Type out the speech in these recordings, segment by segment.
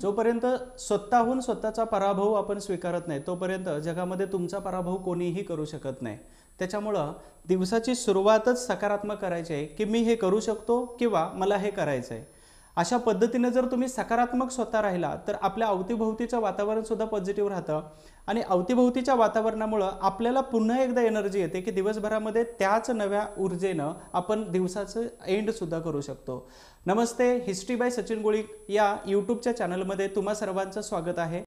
जोपर्यंत स्वतःहून स्वतःचा पराभव आपण स्वीकारत नाही तोपर्यंत जगामध्ये तुमचा पराभव कोणीही करू शकत नाही. त्याच्यामुळं दिवसाची सुरुवातच सकारात्मक करायची आहे की मी हे करू शकतो किंवा मला हे करायचं आहे अशा पद्धतीनं जर तुम्ही सकारात्मक स्वतः राहिला तर आपल्या अवतीभोवतीचं वातावरण सुद्धा पॉझिटिव्ह राहतं. आणि अवतीभोवतीच्या वातावरणामुळं आपल्याला पुन्हा एकदा एनर्जी येते की दिवसभरामध्ये त्याच नव्या ऊर्जेनं आपण दिवसाचं एंड सुद्धा करू शकतो. नमस्ते हिस्ट्री बाय सचिन गोळी या यूट्यूबच्या चॅनलमध्ये तुम्हा सर्वांचं स्वागत आहे.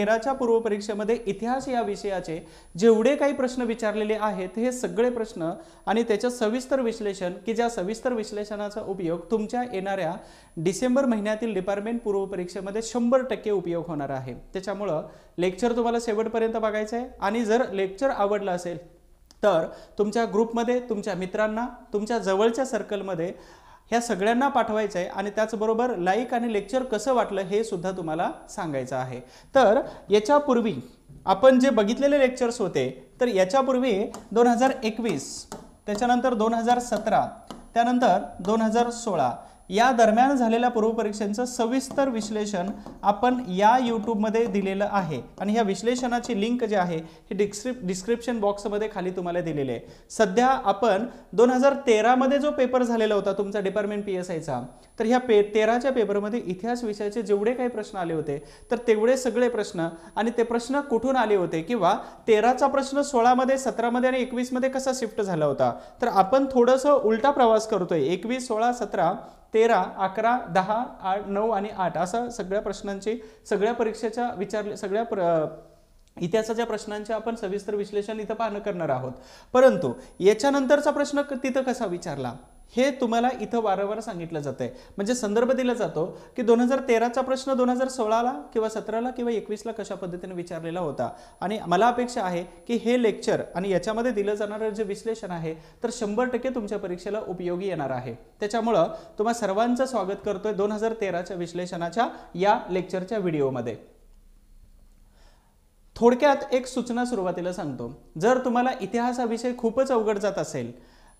तेराच्या पूर्वपरीक्षेमध्ये इतिहास या विषयाचे जेवढे काही प्रश्न विचारलेले आहेत हे सगळे प्रश्न आणि त्याचं सविस्तर विश्लेषण की ज्या सविस्तर विश्लेषणाचा उपयोग तुमच्या येणाऱ्या डिसेंबर महिन्यातील डिपार्टमेंट पूर्वपरीक्षेमध्ये शंभर टक्के उपयोग होणार आहे. त्याच्यामुळं लेक्चर तुम्हाला शेवटपर्यंत बघायचं आहे आणि जर लेक्चर आवडलं असेल तर तुमच्या ग्रुपमध्ये तुमच्या मित्रांना तुमच्या जवळच्या सर्कलमध्ये ह्या सगळ्यांना पाठवायचं आहे आणि त्याचबरोबर लाईक आणि लेक्चर कसं वाटलं हे सुद्धा तुम्हाला सांगायचं आहे. तर याच्यापूर्वी आपण जे बघितलेले लेक्चर्स होते तर याच्यापूर्वी दोन हजार एकवीस त्याच्यानंतर दोन हजार सतरा त्यानंतर दोन हजार सोळा या दरम्यान झालेल्या पूर्वपरीक्षांचं सविस्तर विश्लेषण आपण या यूट्यूबमध्ये दिलेलं आहे. आणि ह्या विश्लेषणाची लिंक जे आहे हे डिस्क्रिप डिस्क्रिप्शन बॉक्समध्ये खाली तुम्हाला दिलेले आहे. सध्या आपण दोन हजार तेरामध्ये जो पेपर झालेला होता तुमचा डिपार्टमेंट पी एस आयचा तर ह्या पे तेराच्या पेपरमध्ये इतिहास विषयाचे जेवढे काही प्रश्न आले होते तर तेवढे सगळे प्रश्न आणि ते प्रश्न कुठून आले होते किंवा तेराचा प्रश्न सोळामध्ये सतरामध्ये आणि एकवीसमध्ये कसा शिफ्ट झाला होता तर आपण थोडंसं उलटा प्रवास करतोय. एकवीस सोळा सतरा तेरा अकरा दहा आठ नऊ आणि आठ असा सगळ्या प्रश्नांचे सगळ्या परीक्षेच्या विचारले सगळ्या प्र इतिहासाच्या प्रश्नांचे आपण सविस्तर विश्लेषण इथं पाहणं करणार आहोत. परंतु याच्यानंतरचा प्रश्न तिथं कसा विचारला? हे तुम्हाला इथं वारंवार सांगितलं जातं आहे म्हणजे संदर्भ दिला जातो की दोन हजार तेराचा प्रश्न दोन हजार सोळाला किंवा सतराला किंवा एकवीसला कशा पद्धतीने विचारलेला होता. आणि मला अपेक्षा आहे की हे लेक्चर आणि याच्यामध्ये दिलं जाणारं जे विश्लेषण आहे तर शंभर टक्के तुमच्या परीक्षेला उपयोगी येणार आहे. त्याच्यामुळं तुम्हा सर्वांचं स्वागत करतोय दोन हजार तेराच्या विश्लेषणाच्या या लेक्चरच्या व्हिडिओमध्ये. थोडक्यात एक सूचना सुरुवातीला सांगतो. जर तुम्हाला इतिहास हा विषय खूपच अवघड जात असेल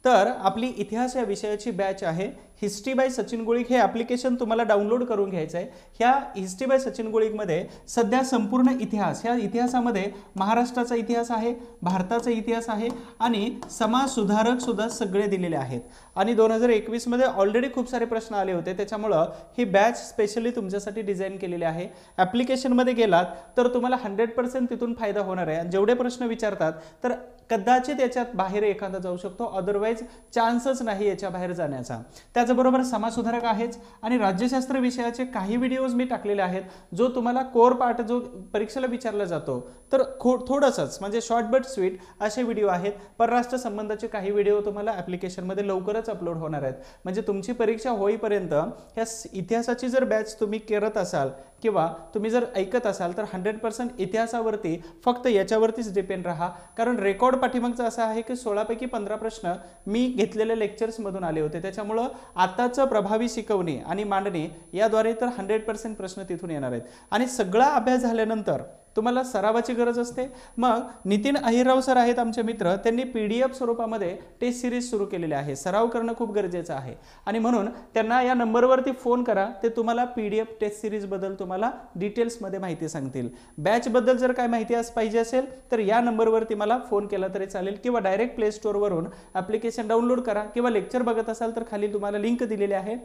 तर आपली इतिहास या विषयाची बॅच आहे. हिस्ट्री बाय सचिन गोळीक हे ॲप्लिकेशन तुम्हाला डाउनलोड करून घ्यायचं आहे ह्या हिस्ट्री बाय सचिन गोळीकमध्ये सध्या संपूर्ण इतिहास ह्या इतिहासामध्ये महाराष्ट्राचा इतिहास आहे भारताचा इतिहास आहे आणि समाज सुधारकसुद्धा सगळे दिलेले आहेत. आणि दोन हजार एकवीसमध्ये ऑलरेडी खूप सारे प्रश्न आले होते. त्याच्यामुळं ही बॅच स्पेशली तुमच्यासाठी डिझाईन केलेली आहे. ॲप्लिकेशनमध्ये गेलात तर तुम्हाला हंड्रेड पर्सेंट तिथून फायदा होणार आहे. आणि जेवढे प्रश्न विचारतात तर कदाचित याच्यात बाहेर एखादा जाऊ शकतो. अदरवाईज चान्सच नाही याच्या बाहेर जाण्याचा. त्याचबरोबर समाजसुधारक आहेच आणि राज्यशास्त्र विषयाचे काही व्हिडिओज मी टाकलेले आहेत. जो तुम्हाला कोर पार्ट जो परीक्षेला विचारला जातो तर खो थोडंसंच म्हणजे शॉर्ट बट स्वीट असे व्हिडिओ आहेत. परराष्ट्र संबंधाचे काही व्हिडिओ तुम्हाला ॲप्लिकेशनमध्ये लवकरच अपलोड होणार आहेत. म्हणजे तुमची परीक्षा होईपर्यंत ह्या इतिहासाची जर बॅच तुम्ही करत असाल किंवा तुम्ही जर ऐकत असाल तर हंड्रेड पर्सेंट इतिहासावरती फक्त याच्यावरतीच डिपेंड राहा. कारण रेकॉर्ड पाठीमागचं असं आहे की सोळापैकी पंधरा प्रश्न मी घेतलेल्या लेक्चर्समधून आले होते. त्याच्यामुळं आताचं प्रभावी शिकवणे आणि मांडणे याद्वारे तर हंड्रेड पर्सेंट प्रश्न तिथून येणार आहेत. आणि सगळा अभ्यास झाल्यानंतर तुम्हाला सरावाची गरज असते. मग नितीन अहिरराव सर आहेत आमचे मित्र त्यांनी पी डी एफ स्वरूपामध्ये टेस्ट सिरीज सुरू केलेली आहे. सराव करणं खूप गरजेचं आहे. आणि म्हणून त्यांना या नंबरवरती फोन करा ते तुम्हाला पी डी एफ टेस्ट सिरीजबद्दल तुम्हाला डिटेल्समध्ये माहिती सांगतील. बॅचबद्दल जर काय माहिती आज पाहिजे असेल तर या नंबरवरती मला फोन केला तरी चालेल किंवा डायरेक्ट प्ले स्टोअरवरून ॲप्लिकेशन डाउनलोड करा किंवा लेक्चर बघत असाल तर खाली तुम्हाला लिंक दिलेली आहे.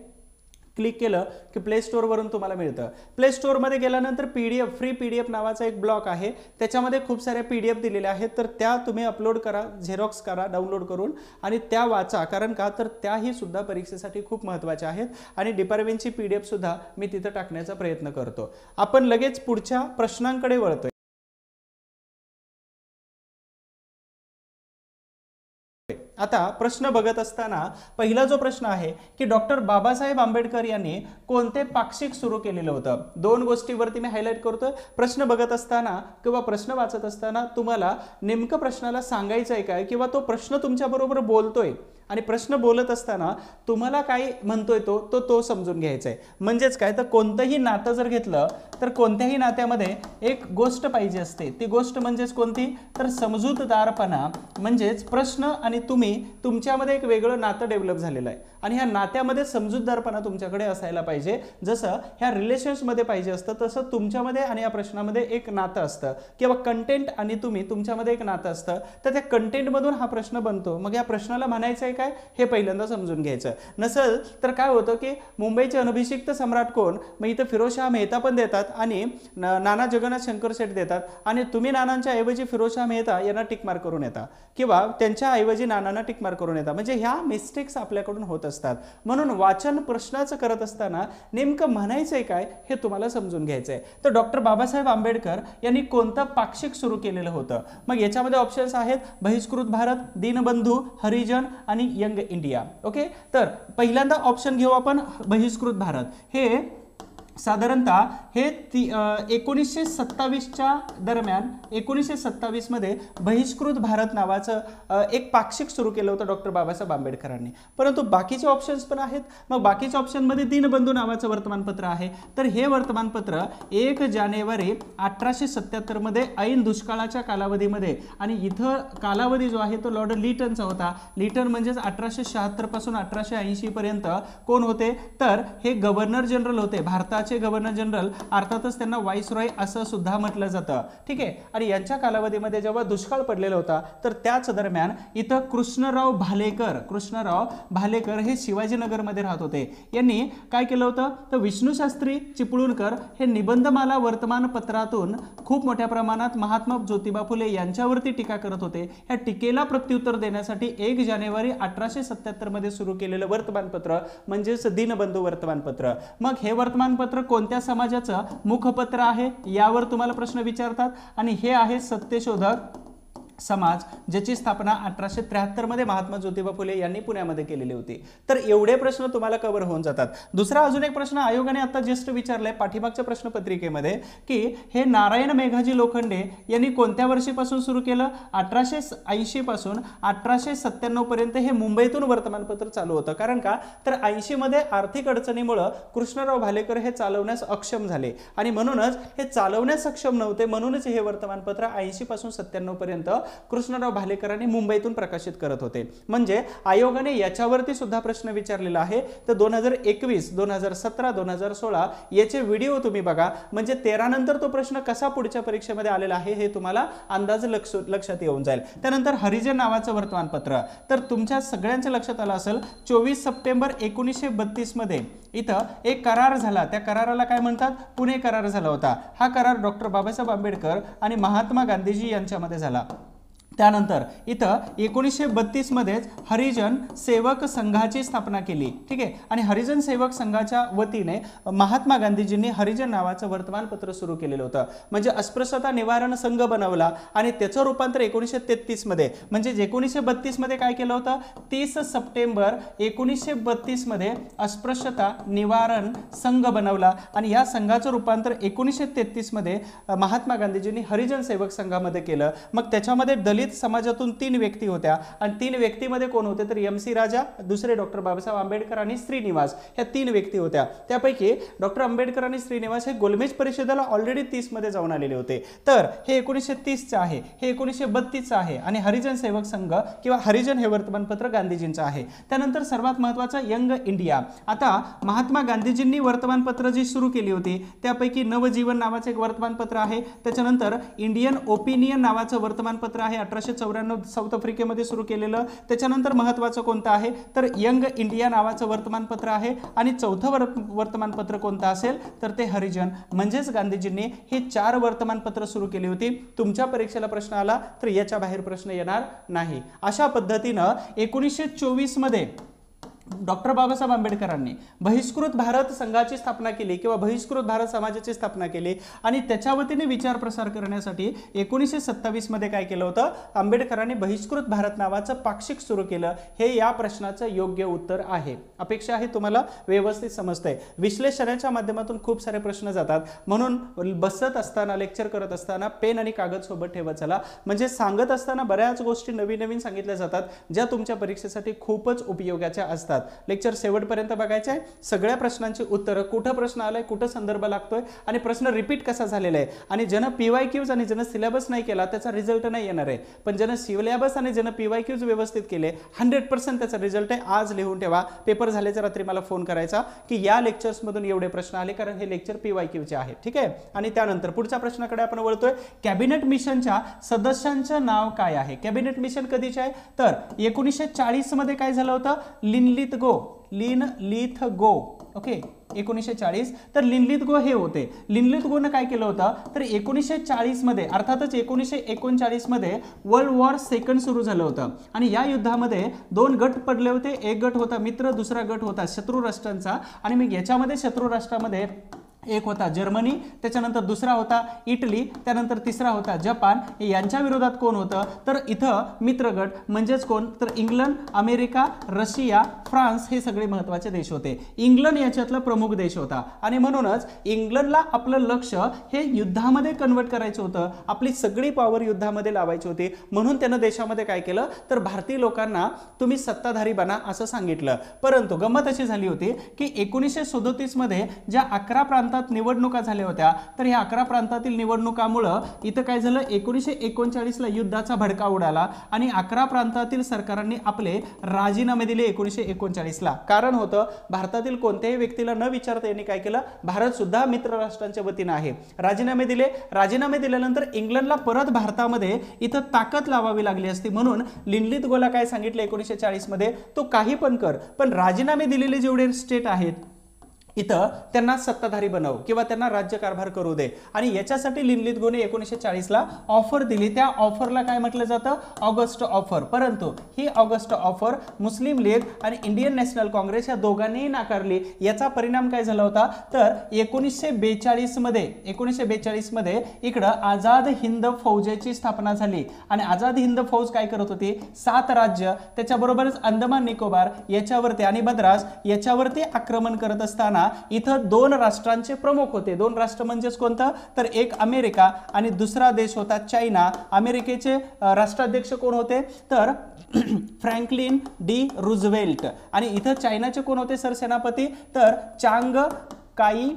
क्लिक केलं की प्ले स्टोअरवरून तुम्हाला मिळतं. प्ले स्टोअरमध्ये गेल्यानंतर P D F free P D F नावाचा एक ब्लॉक आहे. त्याच्यामध्ये खूप साऱ्या पी डी एफ दिलेल्या आहेत. तर त्या तुम्ही अपलोड करा झेरॉक्स करा डाउनलोड करून आणि त्या वाचा. कारण का? तर त्याही सुद्धा परीक्षेसाठी खूप महत्त्वाच्या आहेत आणि डिपार्टमेंटची पी डी एफसुद्धा मी तिथं टाकण्याचा प्रयत्न करतो. आपण लगेच पुढच्या प्रश्नांकडे वळतोय. आता प्रश्न बघत असताना पहिला जो प्रश्न आहे की डॉक्टर बाबासाहेब आंबेडकर यांनी कोणते पाक्षिक सुरू केलेलं होतं? दोन गोष्टीवरती मी हायलाईट करतोय. प्रश्न बघत असताना किंवा प्रश्न वाचत असताना तुम्हाला नेमकं प्रश्नाला सांगायचं आहे काय किंवा तो प्रश्न तुमच्याबरोबर बोलतोय? आणि प्रश्न बोलत असताना तुम्हाला काय म्हणतोय तो तो तो समजून घ्यायचा आहे म्हणजेच काय? तर कोणतंही नातं जर घेतलं तर कोणत्याही नात्यामध्ये एक गोष्ट पाहिजे असते. ती गोष्ट म्हणजेच कोणती? तर समजूतदारपणा. म्हणजेच प्रश्न आणि तुम्ही तुमच्यामध्ये एक वेगळं नातं डेव्हलप झालेलं आहे. आणि ह्या नात्यामध्ये समजूतदारपणा तुमच्याकडे असायला पाहिजे. जसं ह्या रिलेशन्समध्ये पाहिजे असतं तसं तुमच्यामध्ये आणि या प्रश्नामध्ये एक नातं असतं. किंवा कंटेंट आणि तुम्ही तुमच्यामध्ये एक नातं असतं. तर त्या कंटेंटमधून हा प्रश्न बनतो. मग या प्रश्नाला म्हणायचं आहे काय? हे पहिल्यांदा समजून घ्यायचं. नसेल तर काय होतं की मुंबईचे अनभिषिक्त सम्राट कोण? मग इथं फिरोजशाह मेहता पण देतात आणि नाना जगन्नाथ शंकर शेठ देतात. आणि तुम्ही नानांच्या ऐवजी फिरोजशाह मेहता यांना टिकमार करून येता. किंवा त्यांच्या ऐवजी नानांना टिकमार करून येतात. म्हणजे ह्या मिस्टेक्स आपल्याकडून होत असतात. म्हणून वाचन प्रश्नाचं करत असताना नेमकं म्हणायचंय काय हे तुम्हाला समजून घ्यायचं आहे तर डॉक्टर बाबासाहेब आंबेडकर यांनी कोणतं पाक्षिक सुरू केलेलं होतं? मग याच्यामध्ये ऑप्शन्स आहेत बहिष्कृत भारत दीनबंधू हरिजन आणि यंग इंडिया. ओके? तर पहिल्यांदा ऑप्शन घेऊ आपण बहिष्कृत भारत. हे साधारणतः हे ती एकोणीसशे सत्तावीसच्या दरम्यान एकोणीसशे सत्तावीसमध्ये बहिष्कृत भारत नावाचं एक पाक्षिक सुरू केलं होतं डॉक्टर बाबासाहेब आंबेडकरांनी. परंतु बाकीचे ऑप्शन्स पण आहेत. मग बाकीच्या ऑप्शनमध्ये दीनबंधू नावाचं वर्तमानपत्र आहे. तर हे वर्तमानपत्र एक जानेवारी अठराशे सत्याहत्तरमध्ये ऐन दुष्काळाच्या कालावधीमध्ये आणि इथं कालावधी जो आहे तो लॉर्ड लिटनचा होता. लिटन म्हणजेच अठराशे शहात्तरपासून अठराशे ऐंशीपर्यंत कोण होते? तर हे गव्हर्नर जनरल होते. भारताचे गव्हर्नर जनरल अर्थातच त्यांना वाईस रॉय असं सुद्धा म्हटलं जातं. ठीक आहे? आणि यांच्या कालावधीमध्ये जेव्हा दुष्काळ पडलेला होता तर त्याच दरम्यान इथं कृष्णराव भालेकर कृष्णराव भालेकर हे शिवाजीनगरमध्ये राहत होते. यांनी काय केलं होतं? तर विष्णू शास्त्री चिपळूणकर हे निबंधमाला वर्तमानपत्रातून खूप मोठ्या प्रमाणात महात्मा ज्योतिबा फुले यांच्यावरती टीका करत होते. या टीकेला प्रत्युत्तर देण्यासाठी एक जानेवारी अठराशे सत्याहत्तरमध्ये सुरू केलेलं वर्तमानपत्र म्हणजेच दिनबंधू वर्तमानपत्र. मग हे वर्तमानपत्र कोणत्या समाजाचं? मुखपत्र आहे यावर तुम्हाला प्रश्न विचारतात. आणि हे आहे सत्यशोधक समाज ज्याची स्थापना अठराशे त्र्याहत्तरमध्ये महात्मा ज्योतिबा फुले यांनी पुण्यामध्ये केलेली होती. तर एवढे प्रश्न तुम्हाला कव्हर होऊन जातात. दुसरा अजून एक प्रश्न आयोगाने आता जस्ट विचारलाय पाठीमागच्या प्रश्नपत्रिकेमध्ये की हे नारायण मेघाजी लोखंडे यांनी कोणत्या वर्षीपासून सुरू केलं? अठराशे ऐंशीपासून अठराशे सत्त्याण्णवपर्यंत हे मुंबईतून वर्तमानपत्र चालू होतं. कारण का? तर ऐंशीमध्ये आर्थिक अडचणीमुळं कृष्णराव भालेकर हे चालवण्यास अक्षम झाले. आणि म्हणूनच हे चालवण्यास सक्षम नव्हते म्हणूनच हे वर्तमानपत्र ऐंशीपासून सत्त्याण्णवपर्यंत पर्यंत कृष्णराव भालेकरांनी मुंबईतून प्रकाशित करत होते. म्हणजे आयोगाने याच्यावरती सुद्धा प्रश्न विचारलेला आहे. तर दोन हजार एकवीस दोन हजार सतरा दोन हजार सोळा याचे व्हिडिओ तुम्ही बघा. म्हणजे तेरा नंतर तो प्रश्न कसा पुढच्या परीक्षेमध्ये आलेला आहे हे तुम्हाला अंदाज लक्ष लक्षात येऊन जाईल. त्यानंतर हरिजन नावाचं वर्तमानपत्र. तर तुमच्या सगळ्यांच्या लक्षात आलं असेल चोवीस सप्टेंबर एकोणीसशे बत्तीसमध्ये इथं एक करार झाला. त्या कराराला काय म्हणतात? पुणे करार झाला होता. हा करार डॉक्टर बाबासाहेब आंबेडकर आणि महात्मा गांधीजी यांच्यामध्ये झाला. त्यानंतर इथं एकोणीसशे बत्तीसमध्येच हरिजन सेवक संघाची स्थापना केली. ठीक आहे? आणि हरिजन सेवक संघाच्या वतीने महात्मा गांधीजींनी हरिजन नावाचं वर्तमानपत्र सुरू केलेलं होतं. म्हणजे अस्पृश्यता निवारण संघ बनवला आणि त्याचं रूपांतर एकोणीसशे तेहतीसमध्ये म्हणजे एकोणीसशे बत्तीसमध्ये काय केलं होतं? तीस सप्टेंबर एकोणीसशे बत्तीसमध्ये अस्पृश्यता निवारण संघ बनवला आणि या संघाचं रूपांतर एकोणीसशे तेहतीसमध्ये महात्मा गांधीजींनी हरिजन सेवक संघामध्ये केलं. मग त्याच्यामध्ये दलित समाजातून तीन व्यक्ती होत्या. आणि तीन व्यक्तीमध्ये कोण होते तर एम सी राजा दुसरे डॉक्टर बाबासाहेब आंबेडकर आणि श्रीनिवास ह्या तीन व्यक्ती होत्या. त्यापैकी डॉक्टर आंबेडकर आणि श्रीनिवास हे गोलमेज परिषदेला ऑलरेडी तीसमध्ये जाऊन आलेले होते. तर हे एकोणीसशे तीसचं आहे हे एकोणीसशे बत्तीसचं आहे आणि हरिजन सेवक संघ किंवा हरिजन हे वर्तमानपत्र गांधीजींचं आहे. त्यानंतर सर्वात महत्त्वाचं यंग इंडिया. आता महात्मा गांधीजींनी वर्तमानपत्र जी सुरू केली होती त्यापैकी नवजीवन नावाचं एक वर्तमानपत्र आहे. त्याच्यानंतर इंडियन ओपिनियन नावाचं वर्तमानपत्र आहे अठराशे चौऱ्याण्णव साऊथ आफ्रिकेमध्ये सुरू केलेलं त्याच्यानंतर महत्त्वाचं कोणतं आहे? तर यंग इंडिया नावाचं वर्तमानपत्र आहे आणि चौथं वर वर्तमानपत्र कोणतं असेल? तर ते हरिजन. म्हणजेच गांधीजींनी हे चार वर्तमानपत्र सुरू केली होती. तुमच्या परीक्षेला प्रश्न आला तर याच्या बाहेर प्रश्न येणार नाही. अशा पद्धतीनं एकोणीसशे चोवीसमध्ये डॉक्टर बाबासाहेब आंबेडकरांनी बहिष्कृत भारत संघाची स्थापना केली किंवा बहिष्कृत भारत समाजाची स्थापना केली. आणि त्याच्या वतीने विचार प्रसार करण्यासाठी एकोणीसशे सत्तावीसमध्ये काय केलं होतं? आंबेडकरांनी बहिष्कृत भारत नावाचं पाक्षिक सुरू केलं. हे या प्रश्नाचं योग्य उत्तर आहे. अपेक्षा आहे तुम्हाला? व्यवस्थित समजतंय. विश्लेषणाच्या माध्यमातून खूप सारे प्रश्न जातात. म्हणून बसत असताना लेक्चर करत असताना पेन आणि कागद सोबत ठेवत चला. म्हणजे सांगत असताना बऱ्याच गोष्टी नवीन नवीन सांगितल्या जातात ज्या तुमच्या परीक्षेसाठी खूपच उपयोगाच्या असतात. लेक्चर शेवटपर्यंत बघायचं आहे. सगळ्या प्रश्नांची उत्तरं कुठं प्रश्न आलाय कुठं संदर्भ लागतोय आणि प्रश्न रिपीट कसा झालेला आहे. आणि ज्यानं पी वाय क्यूज आणि ज्यानं सिलेबस नाही केला त्याचा रिझल्ट नाही येणार आहे. पण ज्यानं सिलेबस आणि ज्यानं पी वाय क्यूज व्यवस्थित केले हंड्रेड पर्सेंट त्याचा रिझल्ट आहे. आज लिहून ठेवा. पेपर झाल्याच्या रात्री मला फोन करायचा की या लेक्चर्समधून एवढे प्रश्न आले कारण हे लेक्चर पी वाय क्यूचे आहे ठीक आहे? आणि त्यानंतर पुढच्या प्रश्नाकडे आपण वळतोय. कॅबिनेट मिशनच्या सदस्यांचं नाव काय आहे? कॅबिनेट मिशन कधीचे आहे? तर एकोणीसशे चाळीसमध्ये काय झालं होतं? लिनली लिनलित गो लिन लिथ गो ओके एकोणीसशे चाळीस तर लिनलित गो हे होते. लिनलित गोनं काय केलं होतं? तर एकोणीसशे चाळीसमध्ये अर्थातच एकोणीसशे एकोणचाळीसमध्ये वर्ल्ड वॉर सेकंड सुरू झालं होतं. आणि या युद्धामध्ये दोन गट पडले होते. एक गट होता मित्र दुसरा गट होता शत्रू राष्ट्रांचा आणि मग याच्यामध्ये शत्रू राष्ट्रामध्ये एक होता जर्मनी त्याच्यानंतर दुसरा होता इटली त्यानंतर तिसरा होता जपान. यांच्या विरोधात कोण होतं? तर इथं मित्रगट म्हणजेच कोण? तर इंग्लंड अमेरिका रशिया फ्रान्स हे सगळे महत्त्वाचे देश होते. इंग्लंड याच्यातला प्रमुख देश होता. आणि म्हणूनच इंग्लंडला आपलं लक्ष हे युद्धामध्ये कन्वर्ट करायचं होतं. आपली सगळी पॉवर युद्धामध्ये लावायची होती. म्हणून त्यानं देशामध्ये काय केलं? तर भारतीय लोकांना तुम्ही सत्ताधारी बना असं सांगितलं. परंतु गंमत अशी झाली होती की एकोणीसशे सदोतीसमध्ये ज्या अकरा प्रांत प्रांतात निवडणुका झाल्या होत्या. तर ह्या अकरा प्रांतातील निवडणुकामुळं इथं काय झालं? एकोणीसशे एकोणचाळीसला युद्धाचा भडका उडाला आणि अकरा प्रांतातील सरकारांनी आपले राजीनामे दिले एकोणीसशे एकोणचाळीसला. कारण होतं भारतातील कोणत्याही व्यक्तीला न विचारता यांनी काय केलं? भारत सुद्धा मित्र राष्ट्रांच्या वतीनं आहे. राजीनामे दिले. राजीनामे दिल्यानंतर इंग्लंडला परत भारतामध्ये इथं ताकद लावावी लागली असती म्हणून लिंडलित गोला काय सांगितलं एकोणीसशे चाळीसमध्ये? तो काही पण कर. पण राजीनामे दिलेले जेवढे स्टेट आहेत इथं त्यांना सत्ताधारी बनव किंवा त्यांना राज्यकारभार करू दे. आणि याच्यासाठी लिनलित गोने एकोणीसशे चाळीसला ऑफर दिली. त्या ऑफरला काय म्हटलं जातं? ऑगस्ट ऑफर परंतु ही ऑगस्ट ऑफर मुस्लिम लीग आणि इंडियन नॅशनल काँग्रेस या दोघांनीही नाकारली. याचा परिणाम काय झाला होता? तर एकोणीसशे बेचाळीसमध्ये एकोणीसशे बेचाळीसमध्ये इकडं आझाद हिंद फौजेची स्थापना झाली. आणि आझाद हिंद फौज काय करत होती? सात राज्य त्याच्याबरोबरच अंदमान निकोबार याच्यावरती आणि मद्रास याच्यावरती आक्रमण करत असताना इथं दोन राष्ट्रांचे प्रमुख होते. दोन राष्ट्र म्हणजेच कोणतं? तर एक अमेरिका आणि दुसरा देश होता चायना. अमेरिकेचे राष्ट्राध्यक्ष कोण होते? तर फ्रँकलिन डी रुझवेल्ट. आणि इथं चायनाचे कोण होते सरसेनापती? तर चांग काई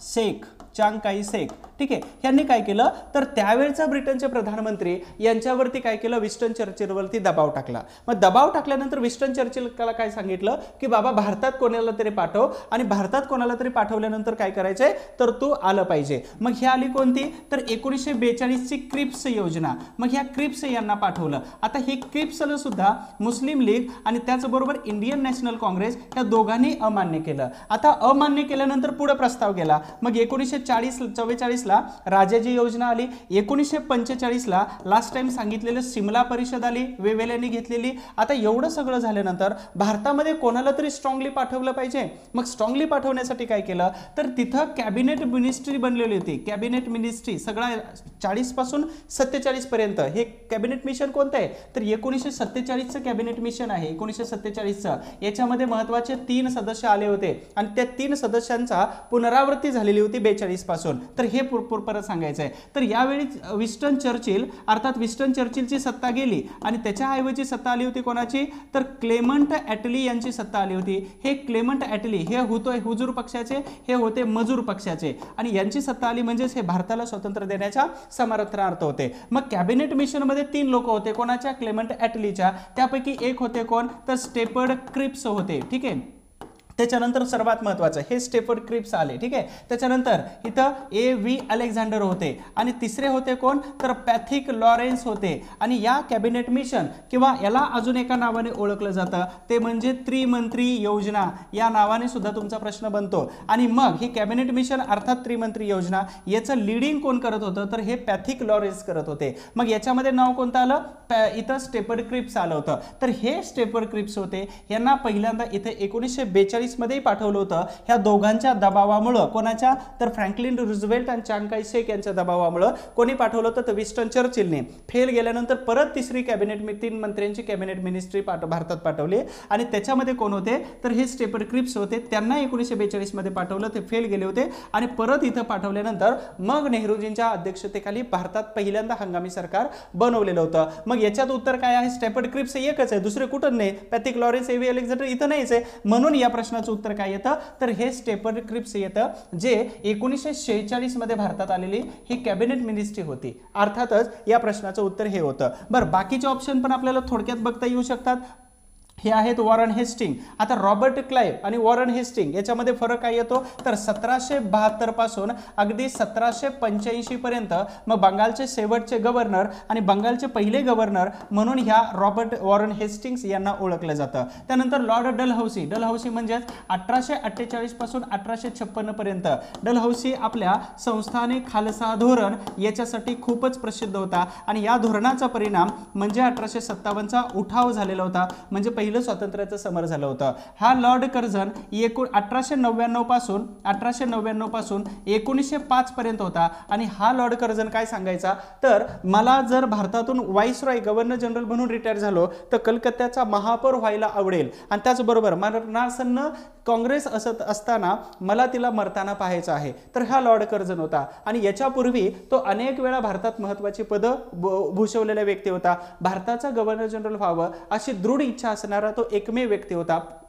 शेख. चांग काई शेख. ठीक आहे. यांनी काय केलं? तर त्यावेळचा ब्रिटनचे प्रधानमंत्री यांच्यावरती काय केलं? विस्टन चर्चिलवरती दबाव टाकला. मग दबाव टाकल्यानंतर विस्टन चर्चिलला काय सांगितलं? की बाबा भारतात कोणाला तरी पाठव आणि भारतात कोणाला तरी पाठवल्यानंतर काय करायचंय? तर तू आलं पाहिजे. मग ही आली कोणती? तर एकोणीसशे बेचाळीसची क्रिप्स योजना. मग ह्या क्रिप्स यांना पाठवलं. आता ही क्रिप्सला सुद्धा मुस्लिम लीग आणि त्याचबरोबर इंडियन नॅशनल काँग्रेस या दोघांनी अमान्य केलं. आता अमान्य केल्यानंतर पुढे प्रस्ताव गेला. मग एकोणीसशे चाळीस चव्वेचाळीस पंचेचाळीसला राजाजी योजना आली. एकोणीसशे पंचेचाळीसला लास्ट टाइम सांगितलेलं सिमला परिषद आली वेवेल्याने घेतलेली. आता एवढं सगळं झाल्यानंतर भारतामध्ये कोणाला तरी स्ट्रॉंगली पाठवलं पाहिजे? मग स्ट्रॉंगली पाठवण्यासाठी काय केलं? तर तिथं कॅबिनेट मिनिस्ट्री बनलेली होती. कॅबिनेट मिनिस्ट्री सगळा चाळीसपासून सत्तेचाळीसपर्यंत हे कॅबिनेट मिशन कोणतं आहे? तर एकोणीसशे सत्तेचाळीसचं कॅबिनेट मिशन आहे. एकोणीसशे सत्तेचाळीसचं. याच्यामध्ये महत्त्वाचे तीन सदस्य आले होते. आणि त्या तीन सदस्यांचा पुनरावृत्ती झालेली होती बेचाळीसपासून तर हे परत सांगायचं आहे तर यावेळी विस्टन चर्चिल अर्थात विस्टन चर्चिलची सत्ता गेली आणि त्याच्याऐवजी सत्ता आली होती कोणाची? तर क्लेमंट ॲटली यांची सत्ता आली होती. हे क्लेमंट ॲटली हे होतोय हुजूर पक्षाचे हे होते मजूर पक्षाचे. आणि यांची सत्ता आली म्हणजेच हे भारताला स्वतंत्र देण्याच्या समर्थनार्थ होते. मग कॅबिनेट मिशनमध्ये तीन लोक होते कोणाच्या? क्लेमंट ॲटलीच्या. त्यापैकी एक होते कोण? तर स्टेपर्ड क्रिप्स होते. ठीक आहे? त्याच्यानंतर सर्वात महत्त्वाचं हे स्टेफर्ड क्रिप्स आले ठीक आहे? त्याच्यानंतर इथं ए व्ही अलेक्झांडर होते. आणि तिसरे होते कोण? तर पॅथिक लॉरेन्स होते. आणि या कॅबिनेट मिशन किंवा याला अजून एका नावाने ओळखलं जातं ते म्हणजे त्रिमंत्री योजना. या नावाने सुद्धा तुमचा प्रश्न बनतो. आणि मग ही कॅबिनेट मिशन अर्थात त्रिमंत्री योजना याचं लिडिंग कोण करत होतं? तर हे पॅथिक लॉरेन्स करत होते. मग याच्यामध्ये नाव कोणतं आलं? पॅ इथं स्टेपर्ड क्रिप्स आलं होतं. तर हे स्टेपर क्रिप्स होते. यांना पहिल्यांदा इथे एकोणीसशे बेचाळीस मध्येही पाठवलं होतं. ह्या दोघांच्या दबावामुळं कोणाच्या? तर फ्रँकलिन रुझवेल्ट आणि चांकाई शेख यांच्या दबावामुळं कोणी पाठवलं होतं तर विस्टन चर्चिलने. फेल गेल्यानंतर परत तिसरी कॅबिनेट तीन मंत्र्यांची कॅबिनेट मिनिस्ट्री पाठ भारतात पाठवली. आणि त्याच्यामध्ये कोण होते? तर हे स्टेपर क्रिप्स होते. त्यांना एकोणीसशे बेचाळीसमध्ये पाठवलं. ते फेल गेले होते. आणि परत इथं पाठवल्यानंतर मग नेहरूजींच्या अध्यक्षतेखाली भारतात पहिल्यांदा हंगामी सरकार बनवलेलं होतं. मग याच्यात उत्तर काय आहे? स्टेपर्ड क्रिप्स एकच आहे. दुसरे कुठं नाही? पॅथिक लॉरेन्स एव्ही अलेक्झांडर इथं नाहीच आहे. म्हणून या प्रश्न प्रश्नाचं उत्तर काय येतं? तर हे स्टेपर क्रिप्स येतं जे एकोणीसशे शेहेचाळीसमध्ये भारतात आलेली ही कॅबिनेट मिनिस्ट्री होती. अर्थातच या प्रश्नाचं उत्तर हे होतं. बरं बाकीचे ऑप्शन पण आपल्याला थोडक्यात बघता येऊ शकतात. हे आहेत वॉरन हेस्टिंग. आता रॉबर्ट क्लाईव्ह आणि वॉरन हेस्टिंग याच्यामध्ये फरक काय येतो? तर सतराशे बहात्तरपासून अगदी सतराशे पंच्याऐंशीपर्यंत मग बंगालचे शेवटचे गव्हर्नर आणि बंगालचे पहिले गव्हर्नर म्हणून ह्या रॉबर्ट वॉरन हेस्टिंग्स यांना ओळखलं जातं. त्यानंतर लॉर्ड डलहौसी. डलहौसी म्हणजेच अठराशे अठ्ठेचाळीसपासून अठराशे छप्पन्नपर्यंत डलहौसी आपल्या संस्थाने खालसा धोरण याच्यासाठी खूपच प्रसिद्ध होता. आणि या धोरणाचा परिणाम म्हणजे अठराशे सत्तावन्नचा उठाव झालेला होता. म्हणजे पहिलं स्वातंत्र्याचं समर झालं होतं. हा लॉर्ड कर्झन एकूण अठराशे नव्याण्णवपासून अठराशे नव्याण्णवपासून एकोणीसशे पाच पर्यंत होता. आणि हा लॉर्ड कर्झन काय सांगायचा? तर मला जर भारतातून वाईस रॉय गव्हर्नर जनरल म्हणून रिटायर झालो तर कलकत्त्याचा महापौर व्हायला आवडेल. आणि त्याचबरोबर मरणासन्न काँग्रेस असत असताना मला तिला मरताना पाहायचं आहे. तर हा लॉर्ड कर्झन होता. आणि याच्यापूर्वी तो अनेक वेळा भारतात महत्वाची पदं भूषवलेला व्यक्ती होता. भारताचा गव्हर्नर जनरल व्हावं अशी दृढ इच्छा असणार तो एकमेव व्यक्ती होता.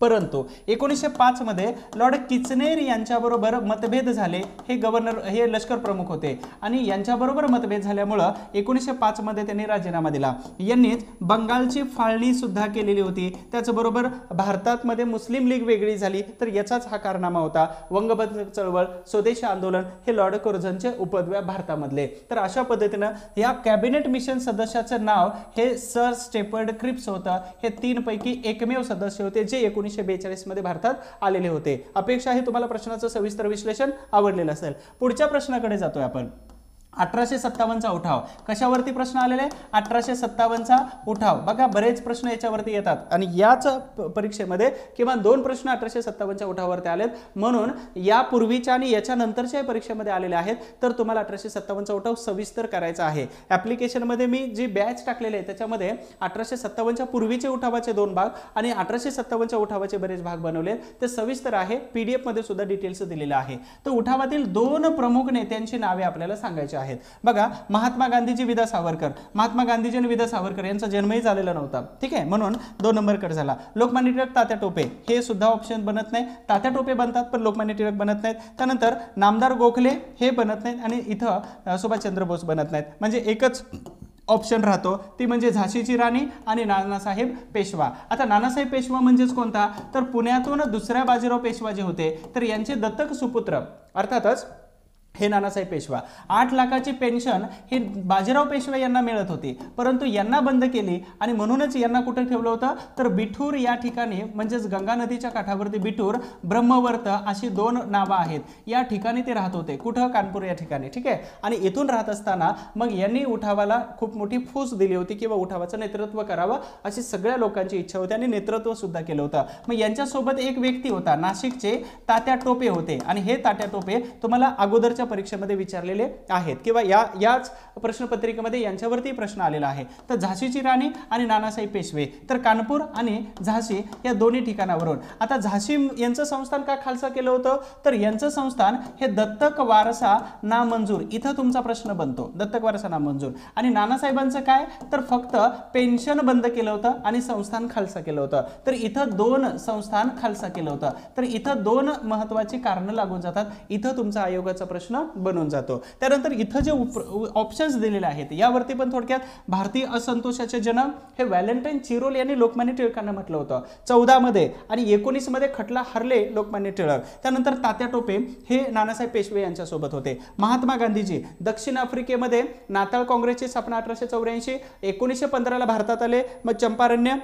परंतु एकोणीसशे पाचमध्ये लॉर्ड किचनेर यांच्याबरोबर मतभेद झाले. हे गव्हर्नर हे लष्कर प्रमुख होते. आणि यांच्याबरोबर मतभेद झाल्यामुळं एकोणीसशे पाचमध्ये त्यांनी राजीनामा दिला. यांनीच बंगालची फाळणी सुद्धा केलेली होती. त्याचबरोबर भारतातमध्ये मुस्लिम लीग वेगळी झाली. तर याचाच हा कारनामा होता. वंगबंध चळवळ स्वदेशी आंदोलन हे लॉर्ड कोर्झनचे उपद्व्या भारतामधले. तर अशा पद्धतीनं या कॅबिनेट मिशन सदस्याचं नाव हे सर स्टेपर्ड क्रिप्स होतं. हे तीनपैकी एकमेव सदस्य होते जे एकोणीस एकोणीसशे बेचाळीसमध्ये भारतात आलेले होते. अपेक्षा आहे तुम्हाला प्रश्नाचं सविस्तर विश्लेषण आवडलेलं असेल. पुढच्या प्रश्नाकडे जातोय आपण. अठराशे सत्तावन्नचा उठाव. कशावरती प्रश्न आलेले? अठराशे सत्तावन्नचा उठाव. बघा बरेच प्रश्न याच्यावरती येतात. आणि याच परीक्षेमध्ये किमान दोन प्रश्न अठराशे सत्तावन्नच्या उठावावरती आलेत. म्हणून यापूर्वीच्या आणि याच्यानंतरच्या परीक्षेमध्ये आलेले आहेत. तर तुम्हाला अठराशे सत्तावन्नचा उठाव सविस्तर करायचा आहे. ॲप्लिकेशनमध्ये मी जी बॅच टाकलेले आहे त्याच्यामध्ये अठराशे सत्तावन्नच्या पूर्वीचे उठावाचे दोन भाग आणि अठराशे सत्तावन्नच्या उठावाचे बरेच भाग बनवले ते सविस्तर आहे. पी डी एफमध्ये सुद्धा डिटेल्स दिलेलं आहे. तर उठावातील दोन प्रमुख नेत्यांची नावे आपल्याला सांगायची आहेत. बघा महात्मा गांधीजी विदा सावरकर. महात्मा गांधीजी आणि विदा सावरकर यांचा जन्मही झालेला नव्हता. ठीक आहे? म्हणून दोन नंबर कट झाला. लोकमान्य टिळक तात्या टोपे. हे सुद्धा ऑप्शन बनत नाही तात्या टोपे बनतात पण लोकमान्य टिळक बनत नाहीत. त्यानंतर नामदार गोखले हे बनत नाहीत आणि इथं सुभाषचंद्र बोस बनत नाहीत. म्हणजे एकच ऑप्शन राहतो. ती म्हणजे झाशीची राणी आणि नानासाहेब पेशवा. आता नानासाहेब पेशवा म्हणजेच कोणता? तर पुण्यातून दुसऱ्या बाजीराव पेशवा जे होते तर यांचे दत्तक सुपुत्र. अर्थातच हे नानासाहेब पेशवा. आठ लाखाची पेन्शन ही बाजीराव पेशवा यांना मिळत होती. परंतु यांना बंद केली आणि म्हणूनच यांना कुठे ठेवलं होतं? तर बिठूर या ठिकाणी म्हणजेच गंगा नदीच्या काठावरती बिठूर ब्रह्मवर्त अशी दोन नावं आहेत. या ठिकाणी ते राहत होते. कुठं? कानपूर या ठिकाणी. ठीक आहे? आणि इथून राहत असताना मग यांनी उठावाला खूप मोठी फूस दिली होती किंवा उठावाचं नेतृत्व करावं अशी सगळ्या लोकांची इच्छा होती आणि नेतृत्व सुद्धा केलं होतं. मग यांच्यासोबत एक व्यक्ती होता. नाशिकचे तात्या टोपे होते. आणि हे तात्या टोपे तुम्हाला अगोदरच्या परीक्षेमध्ये विचारलेले आहेत किंवा या याच प्रश्नपत्रिकेमध्ये यांच्यावरती प्रश्न आलेला आहे. तर झाशीची राणी आणि नानासाहेब पेशवे तर कानपूर आणि झाशी या दोन्ही ठिकाणावरून. आता झाशी यांचं संस्थान का खालसा केलं होतं? तर यांचं संस्थान हे दत्तक वारसा नामंजूर इथं तुमचा प्रश्न बनतो. दत्तक वारसा नामंजूर. आणि नानासाहेबांचं काय? तर फक्त पेन्शन बंद केलं होतं आणि संस्थान खालसा केलं होतं. तर इथं दोन संस्थान खालसा केलं होतं. तर इथं दोन महत्वाची कारणं लागून जातात. इथं तुमचा आयोगाचा प्रश्न प्रश्न बनून जातो. त्यानंतर इथं जे ऑप्शन्स दिलेले आहेत यावरती पण थोडक्यात भारतीय असंतोषाचे जनक हे व्हॅलेंटाईन चिरोल यांनी लोकमान्य टिळकांना म्हटलं होतं. चौदामध्ये आणि एकोणीसमध्ये खटला हरले लोकमान्य टिळक. त्यानंतर तात्या टोपे हे नानासाहेब पेशवे यांच्यासोबत होते. महात्मा गांधीजी दक्षिण आफ्रिकेमध्ये नाताळ काँग्रेसची स्थापना अठराशे चौऱ्याऐंशी एकोणीसशे पंधराला भारतात आले. मग चंपारण्य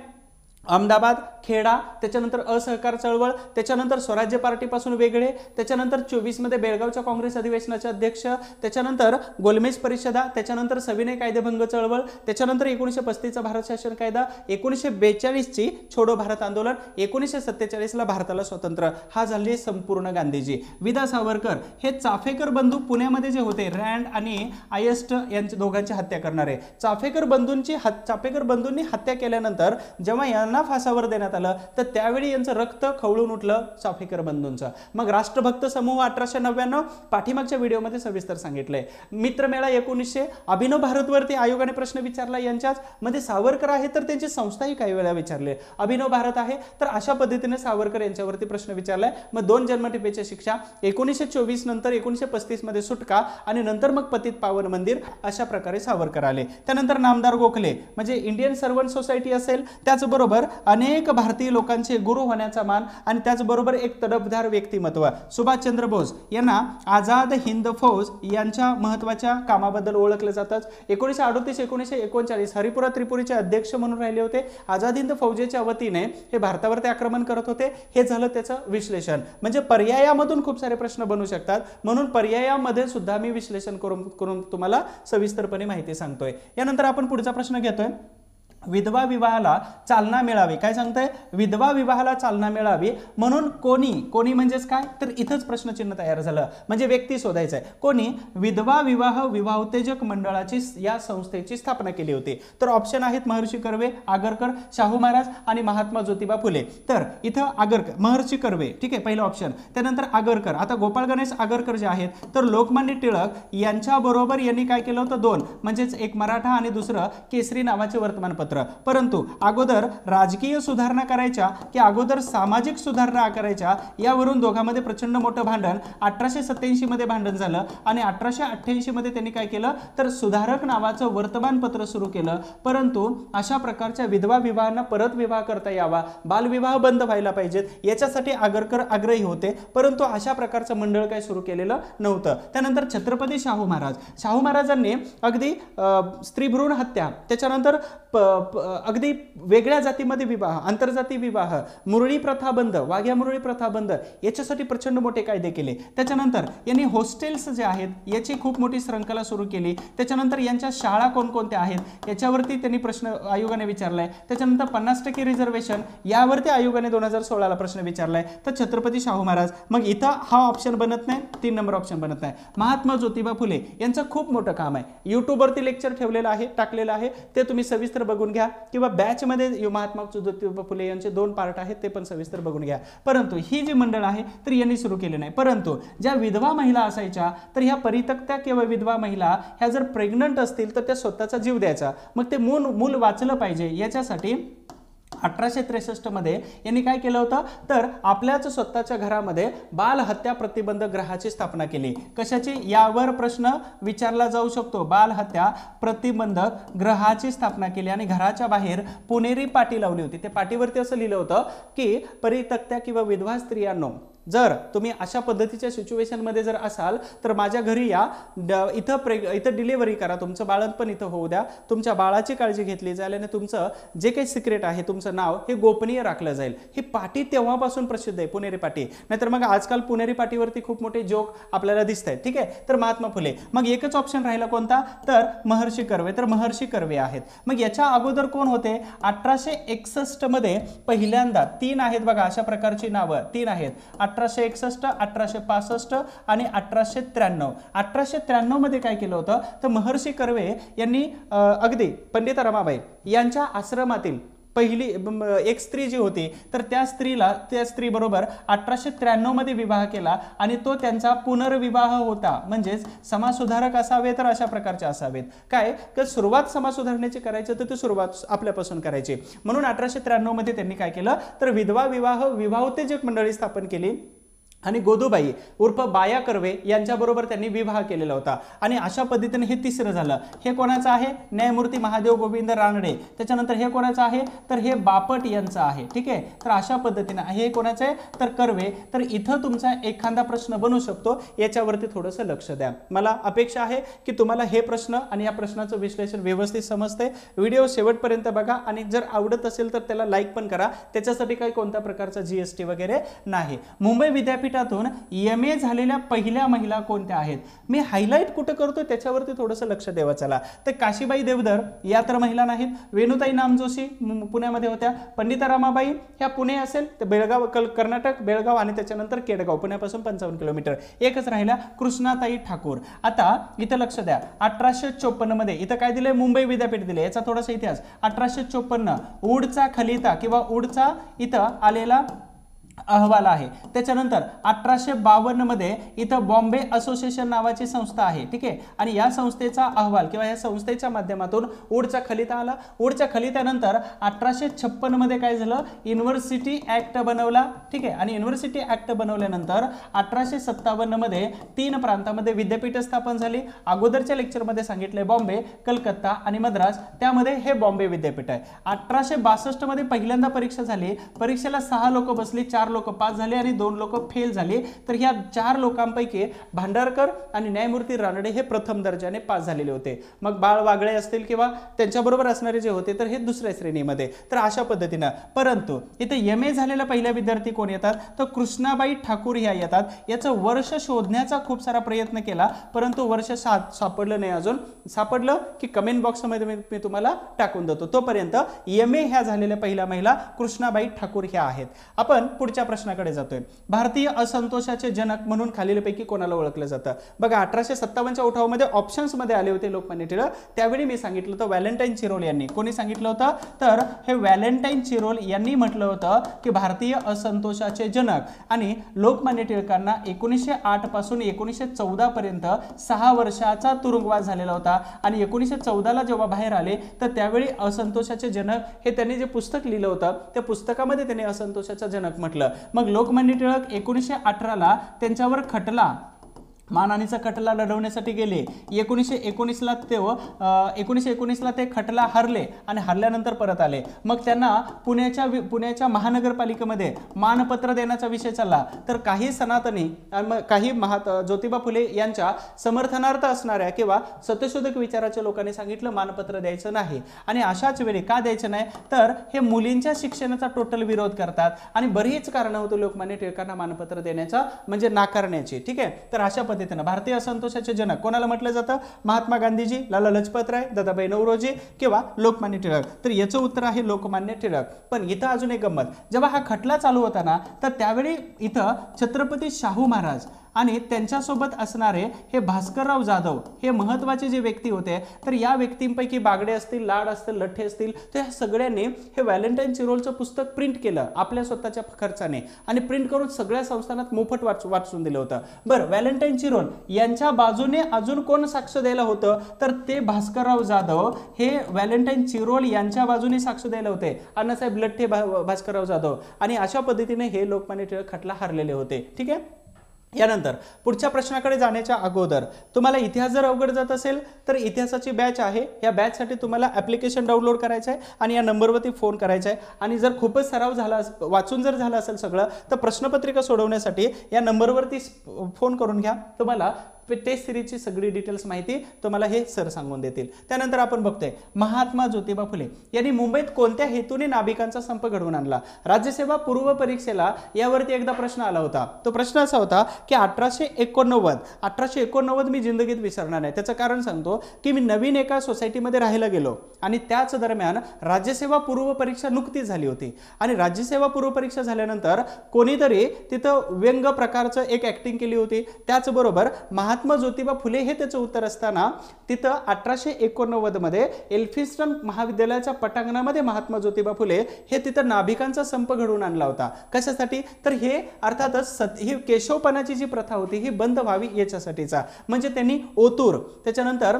अहमदाबाद खेडा त्याच्यानंतर असहकार चळवळ त्याच्यानंतर स्वराज्य पार्टीपासून वेगळे त्याच्यानंतर चोवीसमध्ये बेळगावच्या काँग्रेस अधिवेशनाचे अध्यक्ष त्याच्यानंतर गोलमेज परिषदा त्याच्यानंतर सविनय कायदेभंग चळवळ त्याच्यानंतर एकोणीसशे पस्तीसचा भारत शासन कायदा एकोणीसशे बेचाळीसची छोडो भारत आंदोलन एकोणीसशे सत्तेचाळीसला भारताला स्वतंत्र हा झाले संपूर्ण गांधीजी. विदा सावरकर हे चाफेकर बंधू पुण्यामध्ये जे होते रँड आणि आयस्ट यांच्या दोघांची हत्या करणारे. चाफेकर बंधूंची हत चाफेकर बंधूंनी हत्या केल्यानंतर जेव्हा यांना फासावर देण्यात आलं तर त्यावेळी यांचं रक्त खवळून उठलं चाफेकर बंधूंचं. मग राष्ट्रभक्त समूह अठराशे नव्याण्णव पाठीमागच्या व्हिडिओमध्ये सविस्तर सांगितलंय. मित्रमेळा एकोणीसशे अभिनव भारतवरती आयोगाने प्रश्न विचारला यांच्याच मध्ये सावरकर आहे तर त्यांची संस्थाही काही वेळा विचारले. अभिनव भारत आहे तर अशा पद्धतीने सावरकर यांच्यावरती प्रश्न विचारलाय. मग दोन जन्मठेपेची शिक्षा एकोणीसशे चोवीस नंतर एकोणीसशे पस्तीसमध्ये सुटका आणि नंतर मग पतित पावन मंदिर अशा प्रकारे सावरकर आले. त्यानंतर नामदार गोखले म्हणजे इंडियन सर्वंट सोसायटी असेल त्याचबरोबर अनेक भारतीय लोकांचे गुरु होण्याचा मान आणि त्याचबरोबर एक तडफदार व्यक्तिमत्व. सुभाषचंद्र बोस यांना आझाद हिंद फौज यांच्या महत्त्वाच्या कामाबद्दल ओळखलं जातं एकोणीसशे अडतीस एकोणीसशे एकोणचाळीस हरिपुरा त्रिपुरीचे अध्यक्ष म्हणून राहिले होते. आझाद हिंद फौजेच्या वतीने हे भारतावरती आक्रमण करत होते. हे झालं त्याचं विश्लेषण. म्हणजे पर्यायामधून खूप सारे प्रश्न बनू शकतात. म्हणून पर्यायामध्ये सुद्धा मी विश्लेषण करून करून तुम्हाला सविस्तरपणे माहिती सांगतोय. यानंतर आपण पुढचा प्रश्न घेतोय. विधवा विवाहाला चालना मिळावी. काय सांगतंय? विधवा विवाहाला चालना मिळावी. म्हणून कोणी कोणी म्हणजेच काय? तर इथंच प्रश्नचिन्ह तयार झालं. म्हणजे व्यक्ती शोधायचं आहे कोणी? विधवा विवाह विवाहोत्तेजक मंडळाची या संस्थेची स्थापना केली होती. तर ऑप्शन आहेत महर्षी कर्वे आगरकर शाहू महाराज आणि महात्मा ज्योतिबा फुले. तर इथं आगरकर महर्षी कर्वे. ठीक आहे पहिलं ऑप्शन त्यानंतर आगरकर. आता गोपाळ गणेश आगरकर जे आहेत तर लोकमान्य टिळक यांच्याबरोबर यांनी काय केलं होतं? दोन. म्हणजेच एक मराठा आणि दुसरं केसरी नावाचे वर्तमानपत्र. परंतु अगोदर राजकीय सुधारणा करायच्या की अगोदर सामाजिक सुधारणा करायच्या यावरून दोघांमध्ये प्रचंड मोठं भांडण अठराशे सत्याऐंशी मध्ये भांडण झालं आणि अठराशे अठ्ठ्याऐंशी मध्ये त्यांनी काय केलं? तर सुधारक नावाचं वर्तमानपत्र सुरू केलं. परंतु अशा प्रकारच्या विधवा विवाहांना परत विवाह करता यावा. बालविवाह बंद व्हायला पाहिजेत. याच्यासाठी आगरकर आग्रही होते. परंतु अशा प्रकारचं मंडळ काय सुरू केलेलं नव्हतं. त्यानंतर छत्रपती शाहू महाराज. शाहू महाराजांनी अगदी अं, स्त्रीभ्रूण हत्या. त्याच्यानंतर प- अगदी वेगळ्या जातीमध्ये विवाह आंतरजाती विवाह मुरळी प्रथा बंद वाघ्या मुरळी प्रथा बंद याच्यासाठी प्रचंड मोठे कायदे केले. त्याच्यानंतर यांनी हॉस्टेल्स जे आहेत याची खूप मोठी श्रृंखला सुरू केली. त्याच्यानंतर यांच्या शाळा कोणकोणत्या आहेत याच्यावरती त्यांनी प्रश्न आयोगाने विचारलाय. त्याच्यानंतर पन्नास टक्के रिझर्वेशन यावरती आयोगाने दोन हजार सोळाला प्रश्न विचारलाय. तर छत्रपती शाहू महाराज मग इथं हा ऑप्शन बनत नाही तीन नंबर ऑप्शन बनत नाही. महात्मा ज्योतिबा फुले यांचं खूप मोठं काम आहे. युट्यूबवरती लेक्चर ठेवलेलं आहे टाकलेलं आहे. ते तुम्ही सविस्तर बघून घ्या. किंवा बॅचमध्ये महात्मा ज्योतिबा फुले यांचे दोन पार्ट आहेत ते पण सविस्तर बघून घ्या. परंतु ही जी मंडळ आहे तर यांनी सुरू केले नाही. परंतु ज्या विधवा महिला असायच्या तर ह्या परितक्त्या किंवा विधवा महिला ह्या जर प्रेग्नंट असतील तर त्या स्वतःचा जीव द्यायचा. मग ते मूल मूल वाचलं पाहिजे. याच्यासाठी अठराशे त्रेसष्टमध्ये यांनी काय केलं होतं? तर आपल्याच स्वतःच्या घरामध्ये बालहत्या प्रतिबंध ग्रहाची स्थापना केली. कशाची? यावर प्रश्न विचारला जाऊ शकतो. बालहत्या प्रतिबंध प्रतिबंधक ग्रहाची स्थापना केली आणि घराच्या बाहेर पुणेरी पाटी लावली होती. त्या पाटीवरती असं लिहिलं होतं की परितक्त्या किंवा विधवा स्त्रियांनो जर तुम्ही अशा पद्धतीच्या सिच्युएशनमध्ये जर असाल तर माझ्या घरी या. ड- इथं प्रेग इथं डिलिव्हरी करा. तुमचं बाळंतपण इथं होऊ द्या. तुमच्या बाळाची काळजी घेतली जाईल आणि तुमचं जे काही सिक्रेट आहे तुमचं नाव हे गोपनीय राखलं जाईल. ही पाटी तेव्हापासून प्रसिद्ध आहे पुणेरी पाटी. नाहीतर मग आजकाल पुणेरी पाटीवरती खूप मोठे जोक आपल्याला दिसत आहेत ठीक आहे? तर महात्मा फुले. मग एकच ऑप्शन राहिला कोणता? तर महर्षी कर्वे. तर महर्षी कर्वे आहेत. मग याच्या अगोदर कोण होते? अठराशे एकसष्टमध्ये पहिल्यांदा तीन आहेत बघा अशा प्रकारची नावं. तीन आहेत. अठराशे एकसष्ट अठराशे पासष्ट आणि अठराशे त्र्याण्णव. अठराशे त्र्याण्णवमध्ये काय केलं होतं? तर महर्षी कर्वे यांनी अगदी पंडित रमाबाई यांच्या आश्रमातील पहिली एक स्त्री जी होती तर त्या स्त्रीला त्या स्त्रीबरोबर अठराशे त्र्याण्णवमध्ये विवाह केला आणि तो त्यांचा पुनर्विवाह होता. म्हणजेच समाजसुधारक असावे तर अशा प्रकारचे असावेत. काय? तर सुरुवात समाजसुधारण्याची करायची तर ती सुरुवात आपल्यापासून करायची. म्हणून अठराशे त्र्याण्णवमध्ये त्यांनी काय केलं? तर विधवा विवाह विवाहोत्तेजक मंडळी स्थापन केली. आणि गोदूबाई उर्फ बाया कर्वे यांच्याबरोबर त्यांनी विवाह केलेला होता. आणि अशा पद्धतीने हे तिसरं झालं. हे कोणाचं आहे? न्यायमूर्ती महादेव गोविंद रानडे. त्याच्यानंतर हे कोणाचं आहे? तर हे बापट यांचं आहे. ठीक आहे? तर अशा पद्धतीने हे कोणाचं आहे? तर कर्वे. तर इथं तुमचा एखादा प्रश्न बनू शकतो. याच्यावरती थोडंसं लक्ष द्या. मला अपेक्षा आहे की तुम्हाला हे प्रश्न आणि या प्रश्नाचं विश्लेषण व्यवस्थित समजते व्हिडिओ शेवटपर्यंत बघा आणि जर आवडत असेल तर त्याला लाईक पण करा. त्याच्यासाठी काही कोणत्या प्रकारचा जीएसटी वगैरे नाही. मुंबई विद्यापीठ विद्यापीठातून एम ए झालेल्या पहिल्या महिला कोणत्या आहेत? मी हायलाईट कुठं करतो त्याच्यावरती थोडंसं लक्ष द्यावं चला. तर काशीबाई देवधर या तर महिला नाहीत. वेणुताई नामजोशी पुण्यामध्ये होत्या. पंडिता रामाबाई ह्या पुणे असेल तर बेळगाव कल कर्नाटक बेळगाव आणि त्याच्यानंतर केडगाव पुण्यापासून पंचावन्न किलोमीटर. एकच राहिल्या कृष्णाताई ठाकूर. आता इथं लक्ष द्या. अठराशे चोपन्नमध्ये इथं काय दिलंय? मुंबई विद्यापीठ दिले याचा थोडासा इतिहास. अठराशे चोपन्न उडचा खलिता किंवा उडचा इथं आलेला अहवाल आहे. त्याच्यानंतर अठराशे बावन्नमध्ये इथं बॉम्बे असोसिएशन नावाची संस्था आहे ठीक आहे? आणि या संस्थेचा अहवाल किंवा या संस्थेच्या माध्यमातून ओडचा खलिता आला. ओडच्या खलित्यानंतर अठराशे छप्पनमध्ये काय झालं? युनिव्हर्सिटी ॲक्ट बनवला ठीक आहे? आणि युनिव्हर्सिटी ॲक्ट बनवल्यानंतर अठराशे सत्तावन्नमध्ये तीन प्रांतामध्ये विद्यापीठ स्थापन झाली. अगोदरच्या लेक्चरमध्ये सांगितले बॉम्बे कलकत्ता आणि मद्रास. त्यामध्ये हे बॉम्बे विद्यापीठ आहे. अठराशे बासष्टमध्ये पहिल्यांदा परीक्षा झाली. परीक्षेला सहा लोक बसली चार लोक पास झाले आणि दोन लोक फेल झाले तर ह्या चार लोकांपैकी भांडारकर आणि न्यायमूर्ती रानडे हे प्रथम दर्जाने पास झालेले होते. मग बाळ वागळे असतील किंवा त्यांच्याबरोबर असणारे जे होते तर हे दुसऱ्या श्रेणीमध्ये तर अशा पद्धतीनं. परंतु इथे एम ए झालेल्या पहिला विद्यार्थी कोण येतात? तर कृष्णाबाई ठाकूर ह्या येतात. याचं वर्ष शोधण्याचा खूप सारा प्रयत्न केला परंतु वर्ष सा सापडलं नाही अजून. सापडलं की कमेंट बॉक्समध्ये मी तुम्हाला टाकून देतो. तोपर्यंत एम ए ह्या झालेल्या पहिल्या महिला कृष्णाबाई ठाकूर ह्या आहेत. आपण पुढच्या प्रश्नाकडे जातोय. भारतीय असंतोषाचे जनक म्हणून खालीलपैकी कोणाला ओळखलं जातं? बघा अठराशे सत्तावन्नच्या उठावामध्ये ऑप्शन्समध्ये आले होते लोकमान्य टिळक. त्यावेळी मी सांगितलं होतं व्हॅलेंटाईन चिरोल यांनी. कोणी सांगितलं होतं? तर हे व्हॅलेंटाईन चिरोल यांनी म्हटलं होतं की भारतीय असंतोषाचे जनक आणि लोकमान्य टिळकांना एकोणीसशे आठपासून एकोणीसशे चौदा पर्यंत सहा वर्षाचा तुरुंगवास झालेला होता. आणि एकोणीसशे चौदाला जेव्हा बाहेर आले तर त्यावेळी असंतोषाचे जनक हे त्यांनी जे पुस्तक लिहिलं होतं त्या पुस्तकामध्ये त्यांनी असंतोषाचा जनक म्हटलं. मग लोकमान्य टिळक एकोणीसशे अठराला त्यांच्यावर खटला मानहानीचा खटला लढवण्यासाठी गेले. एकोणीसशे एकोणीसला ते एकोणीसशे एकोणीसला ते खटला हरले आणि हरल्यानंतर परत आले. मग त्यांना पुण्याच्या वि- पुण्याच्या महानगरपालिकेमध्ये मानपत्र देण्याचा विषय चालला. तर काही सनातनी मग काही महा ज्योतिबा फुले यांच्या समर्थनार्थ असणाऱ्या किंवा सत्यशोधक विचाराच्या लोकांनी सांगितलं मानपत्र द्यायचं नाही. आणि अशाच वेळी का द्यायचं नाही? तर हे मुलींच्या शिक्षणाचा टोटल विरोध करतात. आणि बरीच कारणं होतं लोकमान्य टिळकांना मानपत्र देण्याचा म्हणजे नाकारण्याची. ठीक आहे? तर अशा पद्धतीनं भारतीय असंतोषाचे जनक. कोणाला म्हटलं जातं? महात्मा गांधीजी लाला लजपत राय दादाबाई नवरोजी किंवा लोकमान्य टिळक. तर याचं उत्तर आहे लोकमान्य टिळक. पण इथं अजून एक गंमत. जेव्हा हा खटला चालू होता ना तर त्यावेळी इथं छत्रपती शाहू महाराज आणि त्यांच्यासोबत असणारे हे भास्करराव जाधव हे महत्त्वाचे जे व्यक्ती होते तर या व्यक्तींपैकी बागडे असतील लाड असतील लठ्ठे असतील तर ह्या सगळ्यांनी हे व्हॅलेंटाईन चिरोलचं पुस्तक प्रिंट केलं आपल्या स्वतःच्या खर्चाने. आणि प्रिंट करून सगळ्या संस्थानात मोफत वाच वाचून दिलं होतं. बरं व्हॅलेंटाईन चिरोल यांच्या बाजूने अजून कोण साक्ष द्यायला होतं? तर ते भास्करराव जाधव हे व्हॅलेंटाईन चिरोल यांच्या बाजूने साक्ष द्यायला होते. अण्णासाहेब लठ्ठे भा- भास्करराव जाधव. आणि अशा पद्धतीने हे लोकमान्य टिळक खटला हरलेले होते. ठीक आहे? यानंतर पुढच्या प्रश्नाकडे जाण्याच्या अगोदर तुम्हाला इतिहास जर अवघड जात असेल तर इतिहासाची बॅच आहे. या बॅचसाठी तुम्हाला ॲप्लिकेशन डाउनलोड करायचं आहे आणि या नंबरवरती फोन करायचा आहे. आणि जर खूपच सराव झाला वाचून जर झालं असेल सगळं तर प्रश्नपत्रिका सोडवण्यासाठी या नंबरवरती फोन करून घ्या. तुम्हाला टेस्ट सिरीजची सगळी डिटेल्स माहिती तुम्हाला हे सर सांगून देतील. त्यानंतर आपण बघतोय महात्मा ज्योतिबा फुले यांनी मुंबईत कोणत्या हेतूने नाभिकांचा संप घडवून आणला? राज्यसेवा पूर्व परीक्षेला यावरती एकदा प्रश्न आला होता. तो प्रश्न असा होता की अठराशे एकोणनव्वद अठराशे एकोणनव्वद मी जिंदगीत विसरणार नाही. त्याचं कारण सांगतो की मी नवीन एका सोसायटीमध्ये राहायला गेलो आणि त्याच दरम्यान राज्यसेवा पूर्व परीक्षा नुकतीच झाली होती. आणि राज्यसेवा पूर्व परीक्षा झाल्यानंतर कोणीतरी तिथं व्यंग प्रकारचं एक ॲक्टिंग केली होती. त्याचबरोबर महा महात्मा ज्योतिबा फुले हे त्याचं उत्तर असताना तिथं अठराशे एकोणनव्वदमध्ये एल्फिस्टन महाविद्यालयाच्या पटांगणामध्ये महात्मा ज्योतिबा फुले हे तिथं नाभिकांचा संप घडवून आणला होता. कशासाठी? तर हे अर्थातच सत ही केशवपणाची जी प्रथा होती ही बंद व्हावी याच्यासाठीचा. म्हणजे त्यांनी ओतूर त्याच्यानंतर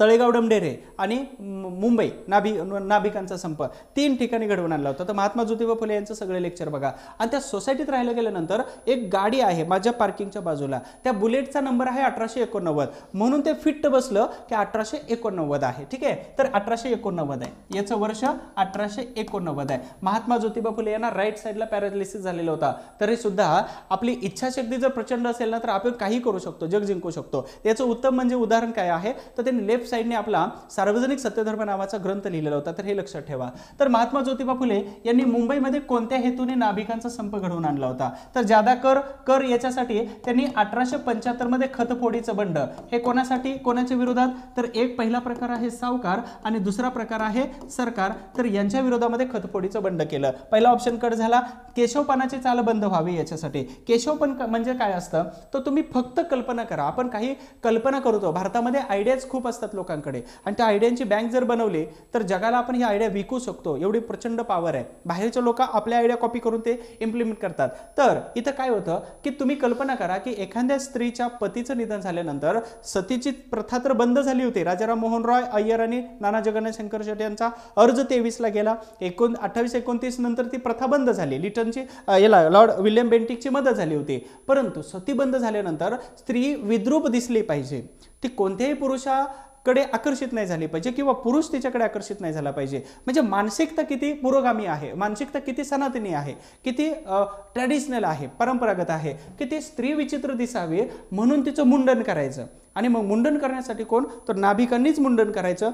तळेगाव डमडेरे आणि मुंबई नाभी नाभिकांचा संप. तीन ठिकाणी घडवून आणला होता. तर महात्मा ज्योतिबा फुले यांचं सगळे लेक्चर बघा. आणि त्या सोसायटीत राहिलं गेल्यानंतर एक गाडी आहे माझ्या पार्किंगच्या बाजूला. त्या बुलेटचा नंबर आहे अठराशे एकोणनव्वद. म्हणून ते फिट्ट बसलं की अठराशे एकोणनव्वद आहे. ठीक आहे? तर अठराशे एकोणनव्वद आहे. याचं वर्ष अठराशे एकोणनव्वद आहे. महात्मा ज्योतिबा फुले यांना राईट साईडला पॅरालिसिस झालेला होता. तरी सुद्धा आपली इच्छाशक्ती जर प्रचंड असेल ना तर आपण काही करू शकतो. जग जिंकू शकतो. याचं उत्तम म्हणजे उदाहरण काय आहे? तर त्यांनी लेफ्ट साईडने आपला सार्वजनिक सत्यधर्म नावाचा ग्रंथ लिहिलेला होता. तर हे लक्षात ठेवा. तर महात्मा ज्योतिबा फुले यांनी मुंबईमध्ये कोणत्या हेतूने नाभिकांचा संप घडवून आणला होता? तर जादा कर कर याच्यासाठी त्यांनी अठराशे पंच्याहत्तरमध्ये खतफोडीचं बंड. हे कोणासाठी? कोणाच्या विरोधात? तर एक पहिला प्रकार आहे सावकार आणि दुसरा प्रकार आहे सरकार. तर यांच्या विरोधामध्ये खतफोडीचं बंड केलं. पहिला ऑप्शन कट झाला. केशवपणाची चाल बंद व्हावी याच्यासाठी. केशवपण म्हणजे काय असतं? तर तुम्ही फक्त कल्पना करा. आपण काही कल्पना करतो. भारतामध्ये आयडियाज खूप असतात लोकांकडे. आणि त्या आयडियांची बँक जर बनवली तर जगाला आपण ही आयडिया विकू शकतो. एवढी प्रचंड पॉवर आहे. बाहेरचे लोक आपल्या आयडिया कॉपी करून ते इम्प्लिमेंट करतात. तर इथं काय होतं की तुम्ही कल्पना करा की एखाद्या स्त्रीच्या पतीचं निधन झाल्यानंतर सतीची प्रथा तर बंद झाली होती. राजाराम मोहन रॉय अय्यर आणि नाना जगन्नाथ शंकर शेट यांचा अर्ज तेवीसला गेला. एकोण अठ्ठावीस एकोणतीस नंतर ती प्रथा बंद झाली. लिटनची याला लॉर्ड विल्यम बेंटिकची मदत झाली होती. परंतु सती बंद झाल्यानंतर स्त्री विद्रूप दिसली पाहिजे. ती कोणत्याही कडे आकर्षित नाही झाली पाहिजे किंवा पुरुष तिच्याकडे आकर्षित नाही झाला पाहिजे. म्हणजे मानसिकता किती पुरोगामी आहे मानसिकता किती सनातनी आहे किती ट्रॅडिशनल आहे परंपरागत आहे किती स्त्री विचित्र दिसावी म्हणून तिचं मुंडन करायचं. आणि मग मुंडन करण्यासाठी कोण? तर नाभिकांनीच मुंडन करायचं.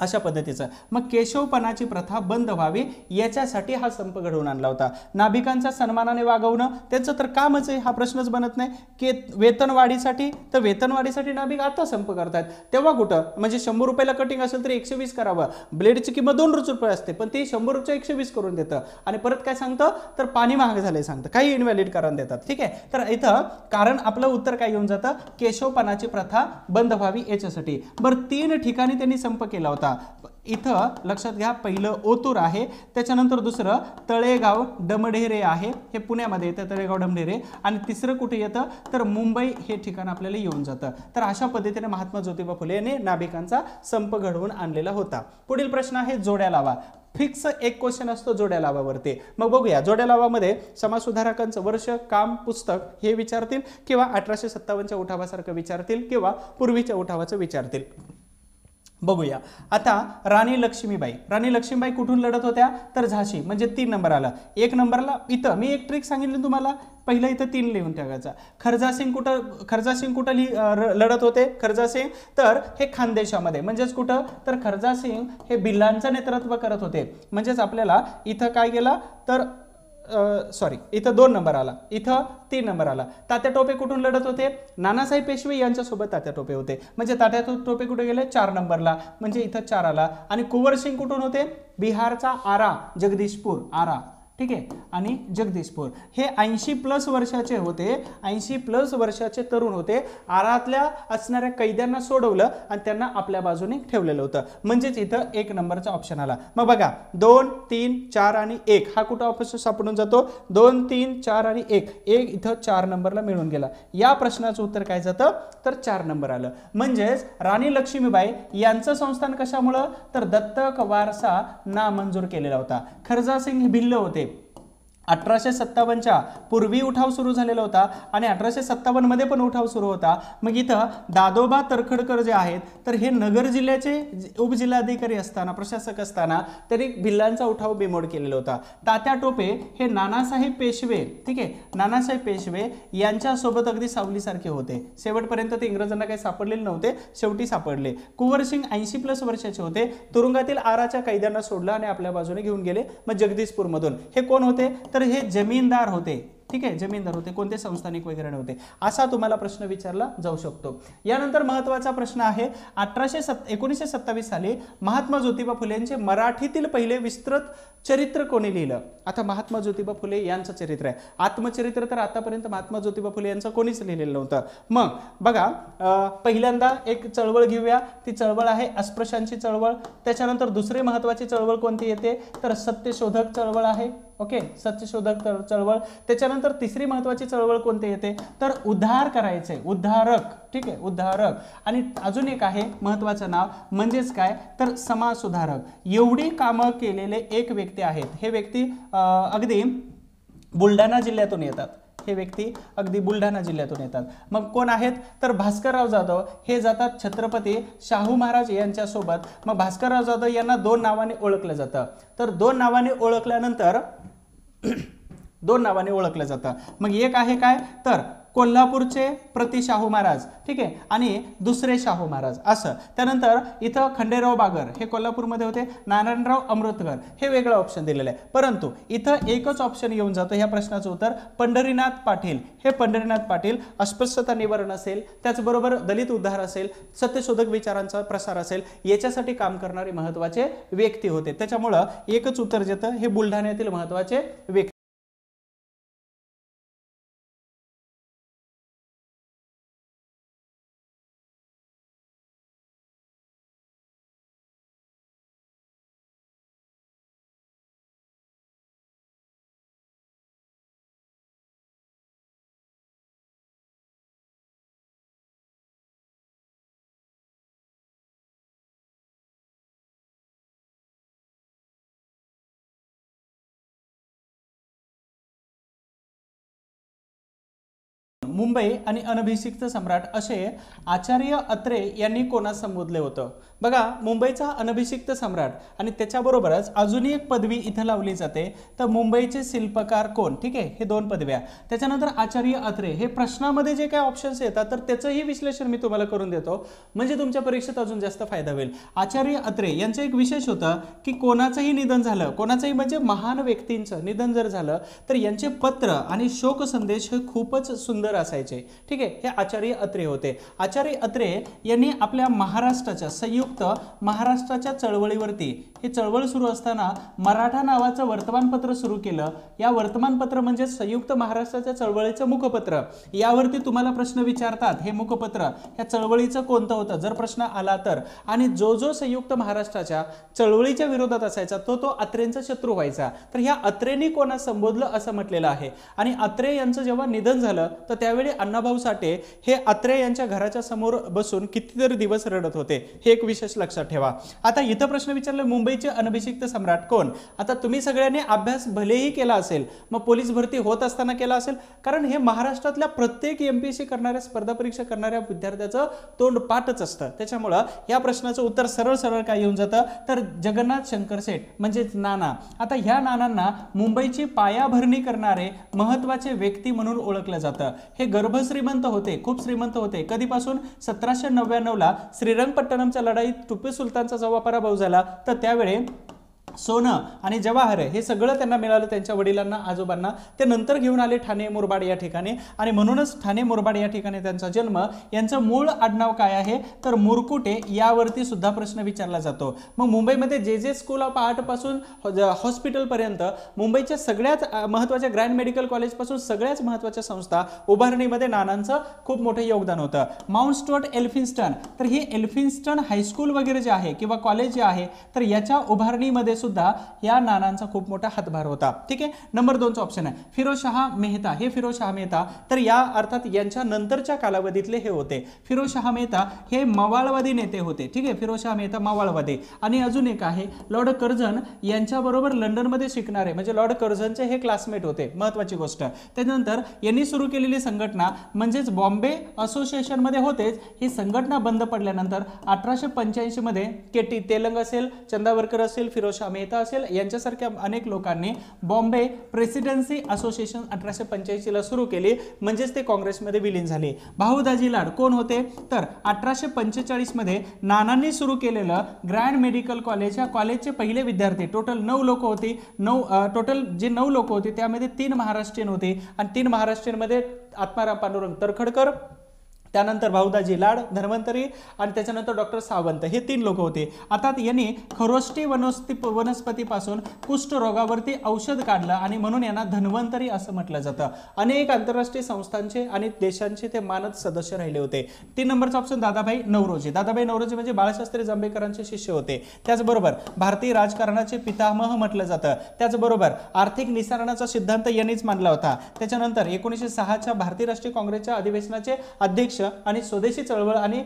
अशा पद्धतीचं. मग केशवपणाची प्रथा बंद व्हावी याच्यासाठी हा संप घडवून आणला होता. नाभिकांचा सन्मानाने वागवणं त्याचं तर कामच आहे हा प्रश्नच बनत नाही. के वेतनवाढीसाठी तर वेतनवाढीसाठी नाभिक आता संप करतात तेव्हा कुठं? म्हणजे शंभर रुपयाला कटिंग असेल तर एकशे वीस करावं. ब्लेडची किंमत दोन रुपये असते पण ते शंभर रुपये एकशे वीस करून देतं. आणि परत काय सांगतं? तर पाणी महाग झालंय सांगतं. काही इनव्हॅलिड कारण देतात. ठीक आहे? तर इथं कारण आपलं उत्तर काय येऊन जातं? केशवपणाची प्रथा बंद व्हावी याच्यासाठी. बरं तीन ठिकाणी त्यांनी संप केला होता. इथं लक्षात घ्या पहिलं ओतूर आहे. त्याच्यानंतर दुसरं तळेगाव डमढेरे आहे. हे पुण्यामध्ये येतं तळेगाव डमढेरे. आणि तिसरं कुठे येतं? तर मुंबई हे ठिकाण आपल्याला येऊन जातं. तर अशा पद्धतीने महात्मा ज्योतिबा फुले यांनी नाभिकांचा संप घडवून आणलेला होता. पुढील प्रश्न आहे जोड्या लावा. फिक्स एक क्वेश्चन असतो जोड्या लावावरती. मग बघूया जोड्या लावामध्ये समाजसुधारकांचं वर्ष काम पुस्तक हे विचारतील किंवा अठराशे सत्तावन्नच्या उठावासारखं विचारतील किंवा पूर्वीच्या उठावाचं विचारतील? बघूया. आता राणी लक्ष्मीबाई. राणी लक्ष्मीबाई कुठून लढत होत्या? तर झाशी म्हणजे तीन नंबर आला. एक नंबरला इथं मी एक ट्रिक सांगितली तुम्हाला. पहिलं इथं तीन लिहून ठेवायचा. खरजासिंग कुठं खरजासिंग कुठं लिहि लढत होते? खरजासिंग तर हे खानदेशामध्ये म्हणजेच कुठं? तर खरजासिंग हे बिल्लांचं नेतृत्व करत होते. म्हणजेच आपल्याला इथं काय केलं? तर सॉरी इथं दोन नंबर आला. इथं तीन नंबर आला. तात्या टोपे कुठून लढत होते? नानासाहेब पेशवे यांच्यासोबत तात्या टोपे होते. म्हणजे तात्या टोपे कुठे गेले? चार नंबरला म्हणजे इथं चार आला. आणि कुंवर सिंग कुठून होते? बिहारचा आरा जगदीशपूर आरा. ठीक आहे? आणि जगदीशपूर हे ऐंशी प्लस वर्षाचे होते. ऐंशी प्लस वर्षाचे तरुण होते. आरातल्या असणाऱ्या कैद्यांना सोडवलं आणि त्यांना आपल्या बाजूने ठेवलेलं होतं. म्हणजेच इथं एक नंबरचा ऑप्शन आला. मग बघा दोन तीन चार आणि एक हा कुठं ऑप्शन सापडून जातो? दोन तीन चार आणि एक. एक इथं चार नंबरला मिळून गेला. या प्रश्नाचं उत्तर काय जातं? तर चार नंबर आलं. म्हणजेच राणी लक्ष्मीबाई यांचं संस्थान कशामुळं? तर दत्तक वारसा नामंजूर केलेला होता. खरजा सिंग भिल्ल होते. अठराशे सत्तावन्नच्या पूर्वी उठाव सुरू झालेला होता आणि अठराशे सत्तावन्नमध्ये पण उठाव सुरू होता. मग इथं दादोबा तरखडकर जे आहेत तर हे नगर जिल्ह्याचे उपजिल्हाधिकारी असताना प्रशासक असताना तरी भिल्लांचा उठाव बेमोड केलेला होता. तात्या टोपे हे नानासाहेब पेशवे ठीक आहे नानासाहेब पेशवे यांच्यासोबत अगदी सावलीसारखे होते. शेवटपर्यंत ते इंग्रजांना काही सापडलेले नव्हते शेवटी सापडले. कुंवर सिंग ऐंशी प्लस वर्षाचे होते. तुरुंगातील आराच्या कैद्यांना सोडलं आणि आपल्या बाजूने घेऊन गेले. मग जगदीशपूरमधून. हे कोण होते? तर हे जमीनदार होते. ठीक आहे? जमीनदार होते. कोणते संस्थानिक वगैरे नव्हते. असा तुम्हाला प्रश्न विचारला जाऊ शकतो. यानंतर महत्त्वाचा प्रश्न आहे अठराशे सत् एकोणीसशे सत्तावीस साली महात्मा ज्योतिबा फुले यांचे मराठीतील पहिले विस्तृत चरित्र कोणी लिहिलं? आता महात्मा ज्योतिबा फुले यांचं चरित्र आहे. आत्मचरित्र तर आतापर्यंत महात्मा ज्योतिबा फुले यांचं कोणीच लिहिलेलं नव्हतं. मग बघा पहिल्यांदा एक चळवळ घेऊया. ती चळवळ आहे अस्पृश्यांची चळवळ. त्याच्यानंतर दुसरी महत्त्वाची चळवळ कोणती येते? तर सत्यशोधक चळवळ आहे. ओके सत्यशोधक चळवळ. त्याच्यानंतर तिसरी महत्वाची चळवळ कोणती येते तर उद्धार करायचे उद्धारक. ठीक आहे उद्धारक. आणि अजून एक आहे महत्वाचं नाव म्हणजेच काय? तर समाज सुधारक एवढी कामं केलेले एक व्यक्ती आहेत. हे व्यक्ती अगदी बुलढाणा जिल्ह्यातून येतात. हे व्यक्ती अगदी बुलढाणा जिल्ह्यातून येतात. मग कोण आहेत? तर भास्करराव जाधव. हे जातात छत्रपती शाहू महाराज यांच्यासोबत. मग भास्करराव जाधव यांना दोन नावाने ओळखलं जातं. तर दोन नावाने ओळखल्यानंतर दोन नावाने ओळखलं जातं. मग एक आहे काय? तर कोल्हापूरचे प्रति शाहू महाराज ठीक आहे? आणि दुसरे शाहू महाराज असं. त्यानंतर इथं खंडेराव बागर हे कोल्हापूरमध्ये होते. नारायणराव अमृतकर हे वेगळं ऑप्शन दिलेलं आहे. परंतु इथं एकच ऑप्शन येऊन जातं ह्या प्रश्नाचं उत्तर पंढरीनाथ पाटील. हे पंढरीनाथ पाटील अस्पृश्यता निवारण असेल त्याचबरोबर दलित उद्धार असेल सत्यशोधक विचारांचा प्रसार असेल याच्यासाठी काम करणारे महत्त्वाचे व्यक्ती होते. त्याच्यामुळं एकच उत्तर जेतं हे बुलढाण्यातील महत्त्वाचे व्यक्ती. मुंबई आणि अनभिषिक्त सम्राट असे आचार्य अत्रे यांनी कोणास संबोधले होतं? बघा मुंबईचा अनभिषिक्त सम्राट आणि त्याच्याबरोबरच अजूनही एक पदवी इथं लावली जाते. तर मुंबईचे शिल्पकार कोण? ठीक आहे हे दोन पदव्या. त्याच्यानंतर आचार्य अत्रे हे प्रश्नामध्ये जे काही ऑप्शन्स येतात तर त्याचंही विश्लेषण मी तुम्हाला करून देतो. म्हणजे तुमच्या परीक्षेत अजून जास्त फायदा होईल. आचार्य अत्रे यांचं एक विशेष होतं की कोणाचंही निधन झालं कोणाचंही म्हणजे महान व्यक्तींचं निधन जर झालं तर यांचे पत्र आणि शोक संदेश हे खूपच सुंदर असतात. असायचे. ठीक आहे? हे आचार्य अत्रे होते. आचार्य अत्रे यांनी आपल्या महाराष्ट्राच्या संयुक्त महाराष्ट्राच्या चळवळीवरती हे चळवळ सुरू असताना मराठा नावाचं वर्तमानपत्र सुरू केलं. या वर्तमानपत्र म्हणजे संयुक्त महाराष्ट्राच्या चळवळीचं मुखपत्र. यावरती तुम्हाला प्रश्न विचारतात हे मुखपत्र या चळवळीचं कोणतं होतं? जर प्रश्न आला तर. आणि जो जो संयुक्त महाराष्ट्राच्या चळवळीच्या विरोधात असायचा तो तो अत्रेंचा शत्रू व्हायचा. तर ह्या अत्रेंनी कोणा संबोधलं असं म्हटलेलं आहे? आणि अत्रे यांचं जेव्हा निधन झालं तर त्यावेळी अण्णाभाऊ साठे हे अत्रे यांच्या घराच्या समोर बसून कितीतरी दिवस रडत होते. हे एक विशेष लक्षात ठेवा. आता इथं प्रश्न विचारलं मुंबईचे अनभिषिक्त सम्राट कोण? आता तुम्ही सगळ्यांनी अभ्यास भलेही केला असेल मग पोलीस भरती होत असताना केला असेल कारण हे महाराष्ट्रातल्या प्रत्येक एम पी एस सी करणाऱ्या स्पर्धा परीक्षा करणाऱ्या विद्यार्थ्याचं तोंड पाठच असतं. त्याच्यामुळं या प्रश्नाचं उत्तर सरळ सरळ काय येऊन जातं? तर जगन्नाथ शंकर सेठ म्हणजेच नाना. आता ह्या नानांना मुंबईची पायाभरणी करणारे महत्त्वाचे व्यक्ती म्हणून ओळखलं जातं. हे गर्भश्रीमंत होते खूप श्रीमंत होते. कधीपासून? सतराशे नव्याण्णवला श्रीरंगपट्टणमच्या लढाईत टिपू सुलतानचा जेव्हा पराभव झाला. तर त्यावेळी सोनं आणि जवाहर हे सगळं त्यांना मिळालं त्यांच्या वडिलांना आजोबांना. ते नंतर घेऊन आले ठाणे मुरबाड या ठिकाणी. आणि म्हणूनच ठाणे मुरबाड या ठिकाणी त्यांचा जन्म. यांचं मूळ आडनाव काय आहे? तर मुरकुटे यावरती सुद्धा प्रश्न विचारला जातो. मग मुंबईमध्ये जे जे स्कूल ऑफ आर्टपासून हॉस्पिटलपर्यंत मुंबईच्या सगळ्यात महत्त्वाच्या ग्रँड मेडिकल कॉलेजपासून सगळ्याच महत्त्वाच्या संस्था उभारणीमध्ये नानांचं खूप मोठं योगदान होतं. माउंट स्टुअर्ट एल्फिन्स्टन तर ही एल्फिन्स्टन हायस्कूल वगैरे जे आहे किंवा कॉलेज जे आहे तर याच्या उभारणीमध्ये सुद्धा सुद्धा या नानांचा खूप मोठा हातभार होता. ठीक आहे? नंबर दोनचा ऑप्शन आहे. फिरोजशहा मेहता. हे फिरोजशहा मेहता तर या अर्थात यांच्या नंतरच्या कालावधीतले हे होते. फिरोजशहा मेहता हे मवाळवादी नेते होते. ठीक आहे? फिरोजशहा मेहता मवाळवादी. आणि अजून एक आहे लॉर्ड कर्झन यांच्याबरोबर लंडनमध्ये शिकणारे म्हणजे लॉर्ड कर्झनचे हे क्लासमेट होते. महत्वाची गोष्ट. त्यानंतर यांनी सुरू केलेली संघटना म्हणजेच बॉम्बे असोसिएशनमध्ये होतेच. ही संघटना बंद पडल्यानंतर अठराशे पंच्याऐंशीमध्ये के टी तेलंग असेल चंदावरकर असेल फिरोजशहा मेहता असेल. यांच्यासारख्या अनेक लोकांनी बॉम्बे प्रेसिडेन्सी असोसिएशन अठराशे पंच्याऐंशीला सुरू केली. म्हणजेच ते काँग्रेसमध्ये विलीन झाले. भाऊदाजी लाड कोण होते? तर अठराशे पंचेचाळीसमध्ये नानांनी सुरू केलेलं ग्रँड मेडिकल कॉलेज. या कॉलेजचे पहिले विद्यार्थी टोटल नऊ लोक होती. नऊ टोटल जे नऊ लोक होते त्यामध्ये तीन महाराष्ट्रीयन होते. आणि तीन महाराष्ट्रीयनमध्ये आत्माराम पांडुरंग तरखडकर त्यानंतर भाऊदाजी लाड धन्वंतरी आणि त्याच्यानंतर डॉक्टर सावंत. हे तीन लोक होते. आता यांनी खरोष्टी वनस्पती वनस्पतीपासून कुष्ठरोगावरती औषध काढलं आणि म्हणून यांना धन्वंतरी असं म्हटलं जातं. अनेक आंतरराष्ट्रीय संस्थांचे आणि देशांचे ते मानद सदस्य राहिले होते. तीन नंबरचा ऑप्शन दादाभाई नवरोजी. दादाभाई नवरोजी म्हणजे बाळशास्त्री जांभेकरांचे शिष्य होते. त्याचबरोबर भारतीय राजकारणाचे पितामह म्हटलं जातं. त्याचबरोबर आर्थिक निसारणाचा सिद्धांत यांनीच मानला होता. त्याच्यानंतर एकोणीसशे सहाच्या भारतीय राष्ट्रीय काँग्रेसच्या अधिवेशनाचे अध्यक्ष आणि स्वदेशी चळवळ आणि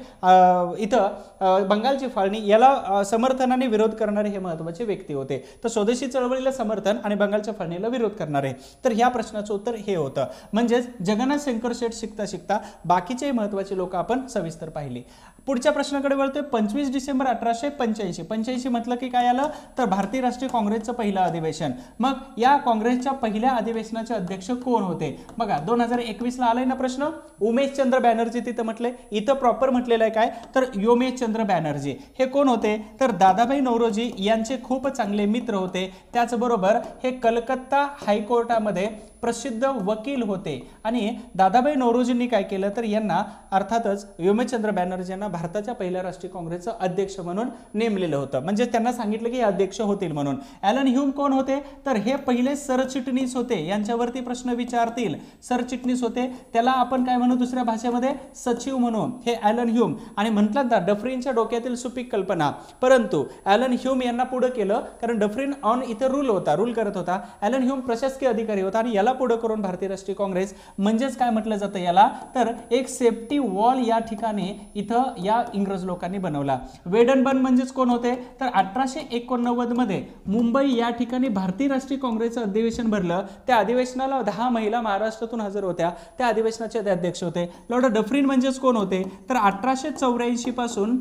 इथं बंगालची फाळणी याला समर्थनाने विरोध करणारे हे महत्त्वाचे व्यक्ती होते. तर स्वदेशी चळवळीला समर्थन आणि बंगालच्या फाळणीला विरोध करणारे. तर ह्या प्रश्नाचं उत्तर हे होतं. म्हणजेच जगन्नाथ शंकर शेठ शिकता शिकता बाकीचे महत्त्वाचे लोक आपण सविस्तर पाहिली. पुढच्या प्रश्नाकडे वळतोय. पंचवीस डिसेंबर अठराशे पंच्याऐंशी. पंच्याऐंशी म्हटलं की काय आलं? तर भारतीय राष्ट्रीय काँग्रेसचं पहिलं अधिवेशन. मग या काँग्रेसच्या पहिल्या अधिवेशनाचे अध्यक्ष कोण होते? बघा दोन हजार एकवीसला आलाय ना प्रश्न? उमेश चंद्र बॅनर्जी तिथं म्हटले. इथं प्रॉपर म्हटलेलं आहे काय? तर योमेश चंद्र बॅनर्जी. हे कोण होते? तर दादाभाई नवरोजी यांचे खूप चांगले मित्र होते. त्याचबरोबर हे कलकत्ता हायकोर्टामध्ये प्रसिद्ध वकील होते. आणि दादाभाई नवरोजींनी काय केलं? तर यांना अर्थातच व्योमचंद्र बॅनर्जी यांना भारताच्या पहिल्या राष्ट्रीय काँग्रेसचं अध्यक्ष म्हणून नेमलेलं होतं. म्हणजे त्यांना सांगितलं की हे अध्यक्ष होतील म्हणून. ॲलन ह्यूम कोण होते? तर हे पहिले सरचिटणीस होते. यांच्यावरती प्रश्न विचारतील. सरचिटणीस होते. त्याला आपण काय म्हणू दुसऱ्या भाषेमध्ये? सचिव म्हणू. हे ॲलन ह्यूम. आणि म्हटलं ना डफरीनच्या डोक्यातील सुपीक कल्पना. परंतु ॲलन ह्यूम यांना पुढे केलं. कारण डफरीन ऑन इथं रूल होता. रूल करत होता. ॲलन ह्यूम प्रशासकीय अधिकारी होता. आणि याला पुढे करून भारतीय राष्ट्रीय काँग्रेस म्हणजेच काय म्हटलं जातं याला? तर एक सेफ्टी वॉल या ठिकाणी इथं या इंग्रज लोकांनी बनवला. वेडनबर्न म्हणजेच कोण होते? तर अठराशे एकोणनव्वदमध्ये मुंबई या ठिकाणी भारतीय राष्ट्रीय काँग्रेसचं अधिवेशन भरलं. त्या अधिवेशनाला दहा महिला महाराष्ट्रातून हजर होत्या. त्या अधिवेशनाचे अध्यक्ष होते. लॉर्ड डफरीन म्हणजेच कोण होते? तर अठराशे चौऱ्याऐंशी पासून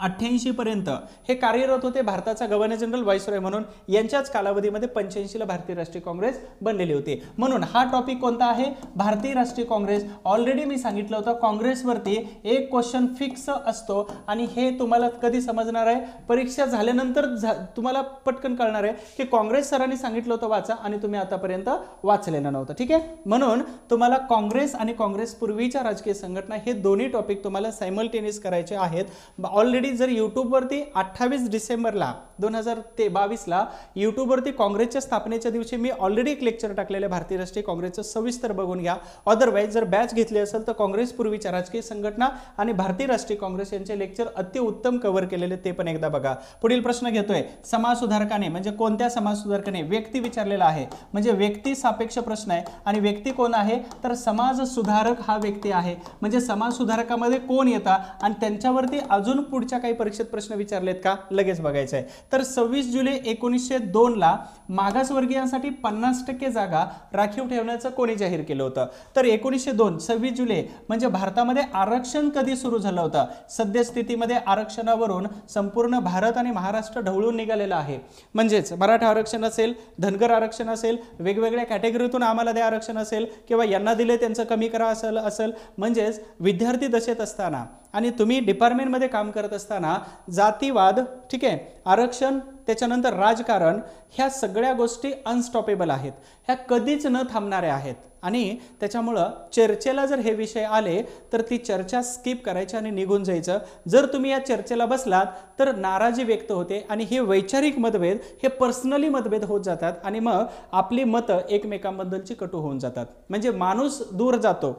अठ्ठ्याऐंशीपर्यंत हे कार्यरत होते भारताचा गव्हर्नर जनरल व्हाईसरॉय म्हणून. यांच्याच कालावधीमध्ये पंच्याऐंशीला भारतीय राष्ट्रीय काँग्रेस बनलेली होती. म्हणून हा टॉपिक कोणता आहे? भारतीय राष्ट्रीय काँग्रेस. ऑलरेडी मी सांगितलं होतं काँग्रेसवरती एक क्वेश्चन फिक्स असतो आणि हे तुम्हाला कधी समजणार आहे? परीक्षा झाल्यानंतर झा तुम्हाला पटकन कळणार आहे की काँग्रेस सरांनी सांगितलं होतं वाचा आणि तुम्ही आतापर्यंत वाचलेलं नव्हतं. ठीक आहे? म्हणून तुम्हाला काँग्रेस आणि काँग्रेस पूर्वीच्या राजकीय संघटना हे दोन्ही टॉपिक तुम्हाला सायमल्टेनियस करायचे आहेत. ऑलरेडी जर यूट्यूबवरती अठ्ठावीस डिसेंबरला दोन हजार ते बावीसला यूट्यूबवरती काँग्रेसच्या स्थापनेच्या दिवशी मी ऑलरेडी एक लेक्चर टाकलेलं भारतीय राष्ट्रीय काँग्रेसचं सविस्तर बघून घ्या. अदरवाईज जर बॅच घेतली असेल तर काँग्रेस पूर्वीच्या राजकीय संघटना आणि भारतीय राष्ट्रीय काँग्रेस यांचे लेक्चर अतिउत्तम कव्हर केलेले ते पण एकदा बघा. पुढील प्रश्न घेतोय. समाज सुधारकाने म्हणजे कोणत्या समाज सुधारकाने व्यक्ती विचारलेला आहे? म्हणजे व्यक्ती सापेक्ष प्रश्न आहे. आणि व्यक्ती कोण आहे? तर समाज सुधारक हा व्यक्ती आहे. म्हणजे समाज सुधारकामध्ये कोण येतात आणि त्यांच्यावरती अजून पुढच्या काही परीक्षेत प्रश्न विचारलेत का? लगेच बघायचं आहे तर सव्वीस जुलै एकोणीसशे दोनला मागासवर्गीयांसाठी पन्नास टक्के जागा राखीव ठेवण्याचं कोणी जाहीर केलं होतं? तर एकोणीसशे दोन सव्वीस जुलै म्हणजे भारतामध्ये आरक्षण कधी सुरू झालं होतं? सद्यस्थितीमध्ये आरक्षणावरून संपूर्ण भारत आणि महाराष्ट्र ढवळून निघालेला आहे. म्हणजेच मराठा आरक्षण असेल धनगर आरक्षण असेल वेगवेगळ्या कॅटेगरीतून आम्हाला ते आरक्षण असेल किंवा यांना दिले त्यांचं कमी करा असेल असेल म्हणजेच विद्यार्थी दशेत असताना आणि तुम्ही डिपार्टमेंटमध्ये काम करत असताना जातीवाद ठीक आहे आरक्षण त्याच्यानंतर राजकारण ह्या सगळ्या गोष्टी अनस्टॉपेबल आहेत. ह्या कधीच न थांबणाऱ्या आहेत. आणि त्याच्यामुळं चर्चेला जर हे विषय आले तर ती चर्चा स्किप करायची आणि निघून जायचं. जर तुम्ही या चर्चेला बसलात तर नाराजी व्यक्त होते आणि हे वैचारिक मतभेद हे पर्सनली मतभेद होत जातात आणि मग आपली मतं एकमेकांबद्दलची कटू होऊन जातात. म्हणजे माणूस दूर जातो.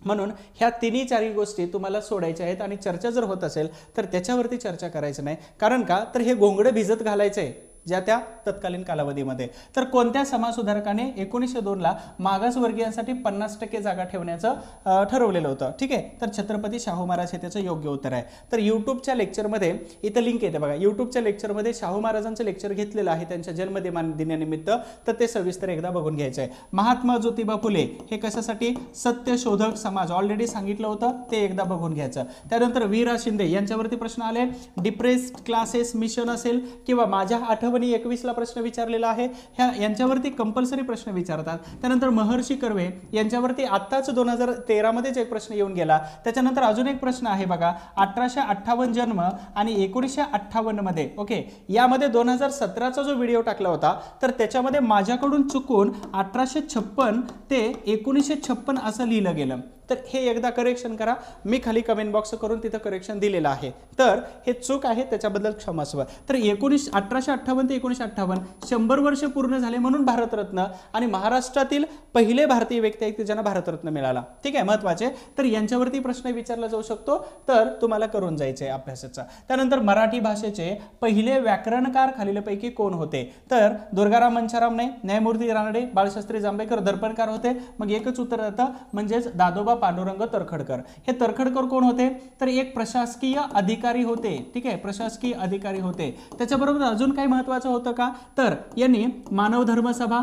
म्हणून ह्या तिन्ही चारही गोष्टी तुम्हाला सोडायच्या आहेत आणि चर्चा जर होत असेल तर त्याच्यावरती चर्चा करायचं नाही. कारण का? तर हे घोंगडं भिजत घालायचं आहे ज्या त्या तत्कालीन कालावधीमध्ये. तर कोणत्या समाज सुधारकाने एकोणीसशे दोनला मागासवर्गीयांसाठी पन्नास टक्के जागा ठेवण्याचं ठरवलेलं होतं? ठीक आहे? तर छत्रपती शाहू महाराज हे त्याचं योग्य उत्तर आहे. तर यूट्यूबच्या लेक्चरमध्ये इथं लिंक येते बघा. यूट्यूबच्या लेक्चरमध्ये शाहू महाराजांचं लेक्चर घेतलेलं आहे त्यांच्या जन्मदिमान दिनानिमित्त. तर ते सविस्तर एकदा बघून घ्यायचं आहे महात्मा ज्योतिबा फुले हे कशासाठी? सत्यशोधक समाज. ऑलरेडी सांगितलं होतं ते एकदा बघून घ्यायचं. त्यानंतर वीरा शिंदे यांच्यावरती प्रश्न आले. डिप्रेस्ड क्लासेस मिशन असेल किंवा माझ्या आठवण एकवीसला प्रश्न विचारलेला आहे. ह्या यांच्यावरती कंपल्सरी प्रश्न विचारतात. त्यानंतर महर्षी कर्वे यांच्यावरती आत्ताच दोन हजार तेरामध्येच एक प्रश्न येऊन गेला. त्याच्यानंतर अजून एक प्रश्न आहे बघा. अठराशे अठ्ठावन्न जन्म आणि एकोणीसशे अठ्ठावन्नमध्ये ओके यामध्ये दोन हजार सतराचा जो व्हिडिओ टाकला होता तर त्याच्यामध्ये माझ्याकडून चुकून अठराशे छप्पन ते एकोणीसशे छप्पन असं लिहिलं गेलं. तर हे एकदा करेक्शन करा. मी खाली कमेंट बॉक्स करून तिथं करेक्शन दिलेलं आहे. तर हे चूक आहे त्याच्याबद्दल क्षमस्व तर एकोणीस अठराशे अठ्ठावन्न ते एकोणीसशे अठ्ठावन्न शंभर वर्ष पूर्ण झाले म्हणून भारतरत्न आणि महाराष्ट्रातील पहिले भारतीय व्यक्ती आहेत की ज्यांना भारतरत्न मिळाला. ठीक आहे महत्त्वाचे तर यांच्यावरती प्रश्न विचारला जाऊ शकतो. तर तुम्हाला करून जायचे आहे अभ्यासाचा. त्यानंतर मराठी भाषेचे पहिले व्याकरणकार खालीलपैकी कोण होते? तर दुर्गाराम मंचाराम नाही न्यायमूर्ती रानडे बाळशास्त्री जांभेकर दर्पणकार होते. मग एकच उत्तर जातं म्हणजेच दादोबा पांडुरंग तरखडकर. हे तरखडकर कोण होते? तर एक प्रशासकीय अधिकारी होते. ठीक आहे? प्रशासकीय अधिकारी होते. त्याच्याबरोबर अजून काही महत्वाचं होतं का? तर यांनी मानव धर्म सभा.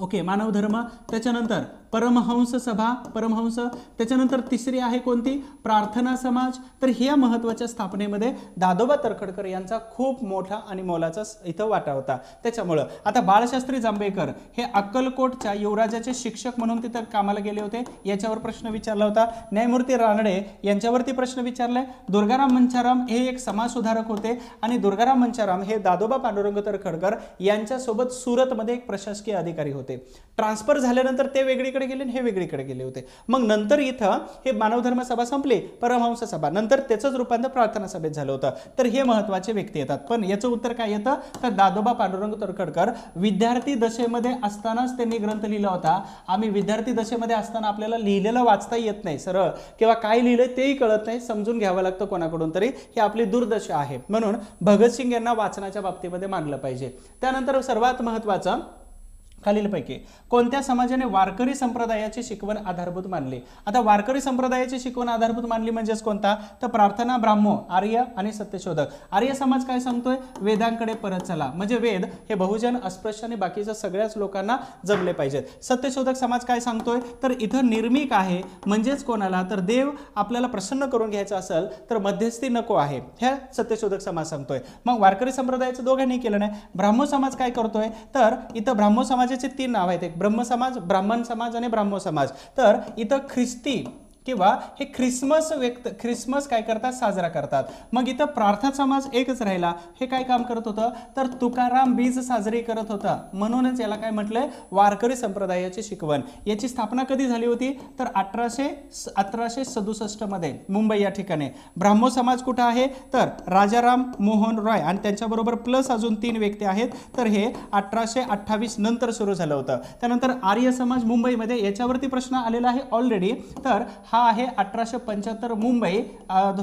ओके मानव धर्म. त्याच्यानंतर परमहंस सभा परमहंस. त्याच्यानंतर तिसरी आहे कोणती? प्रार्थना समाज. तर ह्या महत्त्वाच्या स्थापनेमध्ये दादोबा तरखडकर यांचा खूप मोठा आणि मोलाचा इथं वाटा होता. त्याच्यामुळं आता बाळशास्त्री जांभेकर हे अक्कलकोटच्या युवराजाचे शिक्षक म्हणून तिथं कामाला गेले होते. याच्यावर प्रश्न विचारला होता. न्यायमूर्ती रानडे यांच्यावरती प्रश्न विचारलाय. दुर्गाराम मंचाराम हे एक समाज सुधारक होते आणि दुर्गाराम मंचाराम हे दादोबा पांडुरंग तरखडकर यांच्यासोबत सुरतमध्ये एक प्रशासकीय अधिकारी होते. ट्रान्सफर झाल्यानंतर ते वेगळी वेगळीकडे गेले आणि हे वेगळीकडे गेले होते. मग नंतर इथं हे मानवधर्म सभा संपली परमहंस सभा. नंतर त्याचंच रूपांतर प्रार्थना सभेत झालं होतं. तर हे महत्त्वाचे व्यक्ती येतात. पण याचं उत्तर काय येतं? तर दादोबा पांडुरंग तरखडकर विद्यार्थी दशेमध्ये असतानाच त्यांनी ग्रंथ लिहिला होता. आम्ही विद्यार्थी दशेमध्ये असताना आपल्याला लिहिलेलं वाचता येत नाही सरळ. किंवा काय लिहिलं तेही कळत नाही. समजून घ्यावं लागतं कोणाकडून तरी. ही आपली दुर्दशा आहे. म्हणून भगतसिंग यांना वाचनाच्या बाबतीमध्ये मानलं पाहिजे. त्यानंतर सर्वात महत्वाचं खालीलपैकी कोणत्या समाजाने वारकरी संप्रदायाची शिकवण आधारभूत मानली? आता वारकरी संप्रदायाची शिकवण आधारभूत मानली म्हणजेच कोणता? तर प्रार्थना ब्राह्मो आर्य आणि सत्यशोधक. आर्य समाज काय सांगतोय? वेदांकडे परत चला. म्हणजे वेद हे बहुजन अस्पृश्य आणि बाकीच्या सगळ्याच लोकांना जमले पाहिजेत. सत्यशोधक समाज काय सांगतोय? तर इथं निर्मिक आहे. म्हणजेच कोणाला? तर देव आपल्याला प्रसन्न करून घ्यायचा असेल तर मध्यस्थी नको आहे. ह्या सत्यशोधक समाज सांगतोय. मग वारकरी संप्रदायाचं दोघांनी केलं नाही. ब्राह्मो समाज काय करतोय? तर इथं ब्राह्मो समाजाचे तीन नाव आहेत. एक ब्रह्म समाज ब्राह्मण समाज आणि ब्राह्मो समाज. तर इथं ख्रिस्ती किंवा हे ख्रिसमस व्यक्त ख्रिसमस काय करतात? साजरा करतात. मग इथं प्रार्थना समाज एकच राहिला. हे काय काम करत होतं? तर तुकाराम बीज साजरी करत होता. म्हणूनच याला काय म्हटलंय? वारकरी संप्रदायाची शिकवण. याची स्थापना कधी झाली होती? तर अठराशे अठराशे सदुसष्टमध्ये मुंबई या ठिकाणी. ब्राह्मो समाज कुठं आहे? तर राजाराम मोहन रॉय आणि त्यांच्याबरोबर प्लस अजून तीन व्यक्ती आहेत. तर हे अठराशे अठ्ठावीस नंतर सुरू झालं होतं. त्यानंतर आर्य समाज मुंबईमध्ये याच्यावरती प्रश्न आलेला आहे ऑलरेडी तर हा हा आहे अठराशे पंच्याहत्तर मुंबई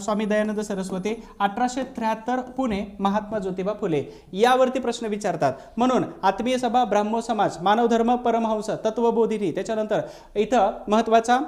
स्वामी दयानंद सरस्वती अठराशे त्र्याहत्तर पुणे महात्मा ज्योतिबा फुले. यावरती प्रश्न विचारतात. म्हणून आत्मीय सभा ब्राह्मो समाज मानवधर्म परमहंस तत्वबोधिनी त्याच्यानंतर इथं महत्त्वाचा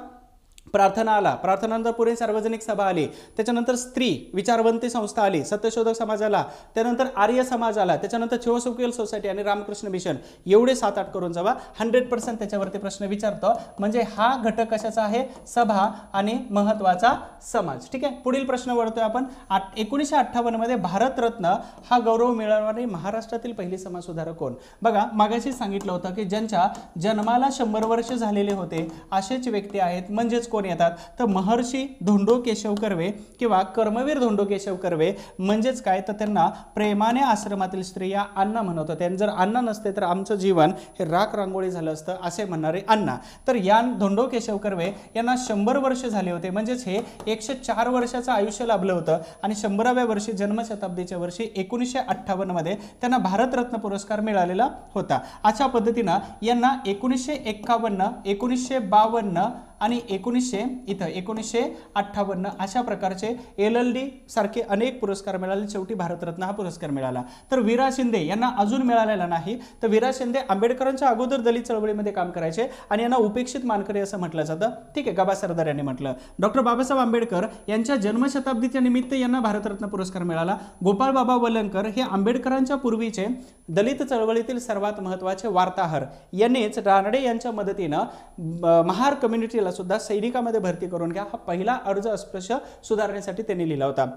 प्रार्थना आला. प्रार्थनानंतर पुढे सार्वजनिक सभा आली. त्याच्यानंतर स्त्री विचारवंती संस्था आली. सत्यशोधक समाज आला. त्यानंतर आर्य समाज आला. त्याच्यानंतर थिओसोफिकल सोसायटी आणि रामकृष्ण मिशन. एवढे सात आठ करून जावा. हंड्रेड पर्सेंट त्याच्यावरती प्रश्न विचारतो. म्हणजे हा घटक कशाचा आहे? सभा आणि महत्त्वाचा समाज. ठीक आहे? पुढील प्रश्न वळतोय आपण. आठ एकोणीसशे अठ्ठावन्नमध्ये भारतरत्न हा गौरव मिळवणारी महाराष्ट्रातील पहिली समाजसुधारक कोण? बघा मागाशी सांगितलं होतं की ज्यांच्या जन्माला शंभर वर्ष झालेले होते असेच व्यक्ती आहेत. म्हणजेच कोण येतात? तर महर्षी धोंडो केशव कर्वे किंवा कर्मवीर धोंडो केशव कर्वे. म्हणजेच काय? तर त्यांना प्रेमाने आश्रमातील स्त्रिया अण्णा म्हणत होत्या जर अण्णा नसते तर आमचं जीवन हे राख रांगोळी झालं असतं असे म्हणणारे अण्णा. तर या धोंडो केशव कर्वे यांना शंभर वर्ष झाले होते. म्हणजेच हे एकशे चार वर्षाचं आयुष्य लाभलं होतं. आणि शंभराव्या वर्षी जन्मशताब्दीच्या वर्षी एकोणीसशे अठ्ठावन्नमध्ये त्यांना भारतरत्न पुरस्कार मिळालेला होता. अशा पद्धतीनं यांना एकोणीसशे एक्कावन्न एकोणीसशे बावन्न आणि एकोणीसशे इथं एकोणीसशे अठ्ठावन्न अशा प्रकारचे एल एल डी सारखे अनेक पुरस्कार मिळाले. शेवटी भारतरत्न हा पुरस्कार मिळाला. तर विरा शिंदे यांना अजून मिळालेला नाही. तर विरा शिंदे आंबेडकरांच्या अगोदर दलित चळवळीमध्ये काम करायचे आणि यांना उपेक्षित मानकरी असं म्हटलं जातं. ठीक आहे गबा सरदार यांनी म्हटलं. डॉक्टर बाबासाहेब आंबेडकर यांच्या जन्मशताब्दीच्या निमित्त यांना भारतरत्न पुरस्कार मिळाला. गोपाळ बाबा वलंकर हे आंबेडकरांच्या पूर्वीचे दलित चळवळीतील सर्वात महत्त्वाचे वार्ताहर. यांनीच रानडे यांच्या मदतीनं ब- महार कम्युनिटी सुद्धा सैनिकामध्ये भरती करून घ्या. हा पहिला अर्ज अस्पृश्य सुधारण्यासाठी त्यांनी लिहिला होता.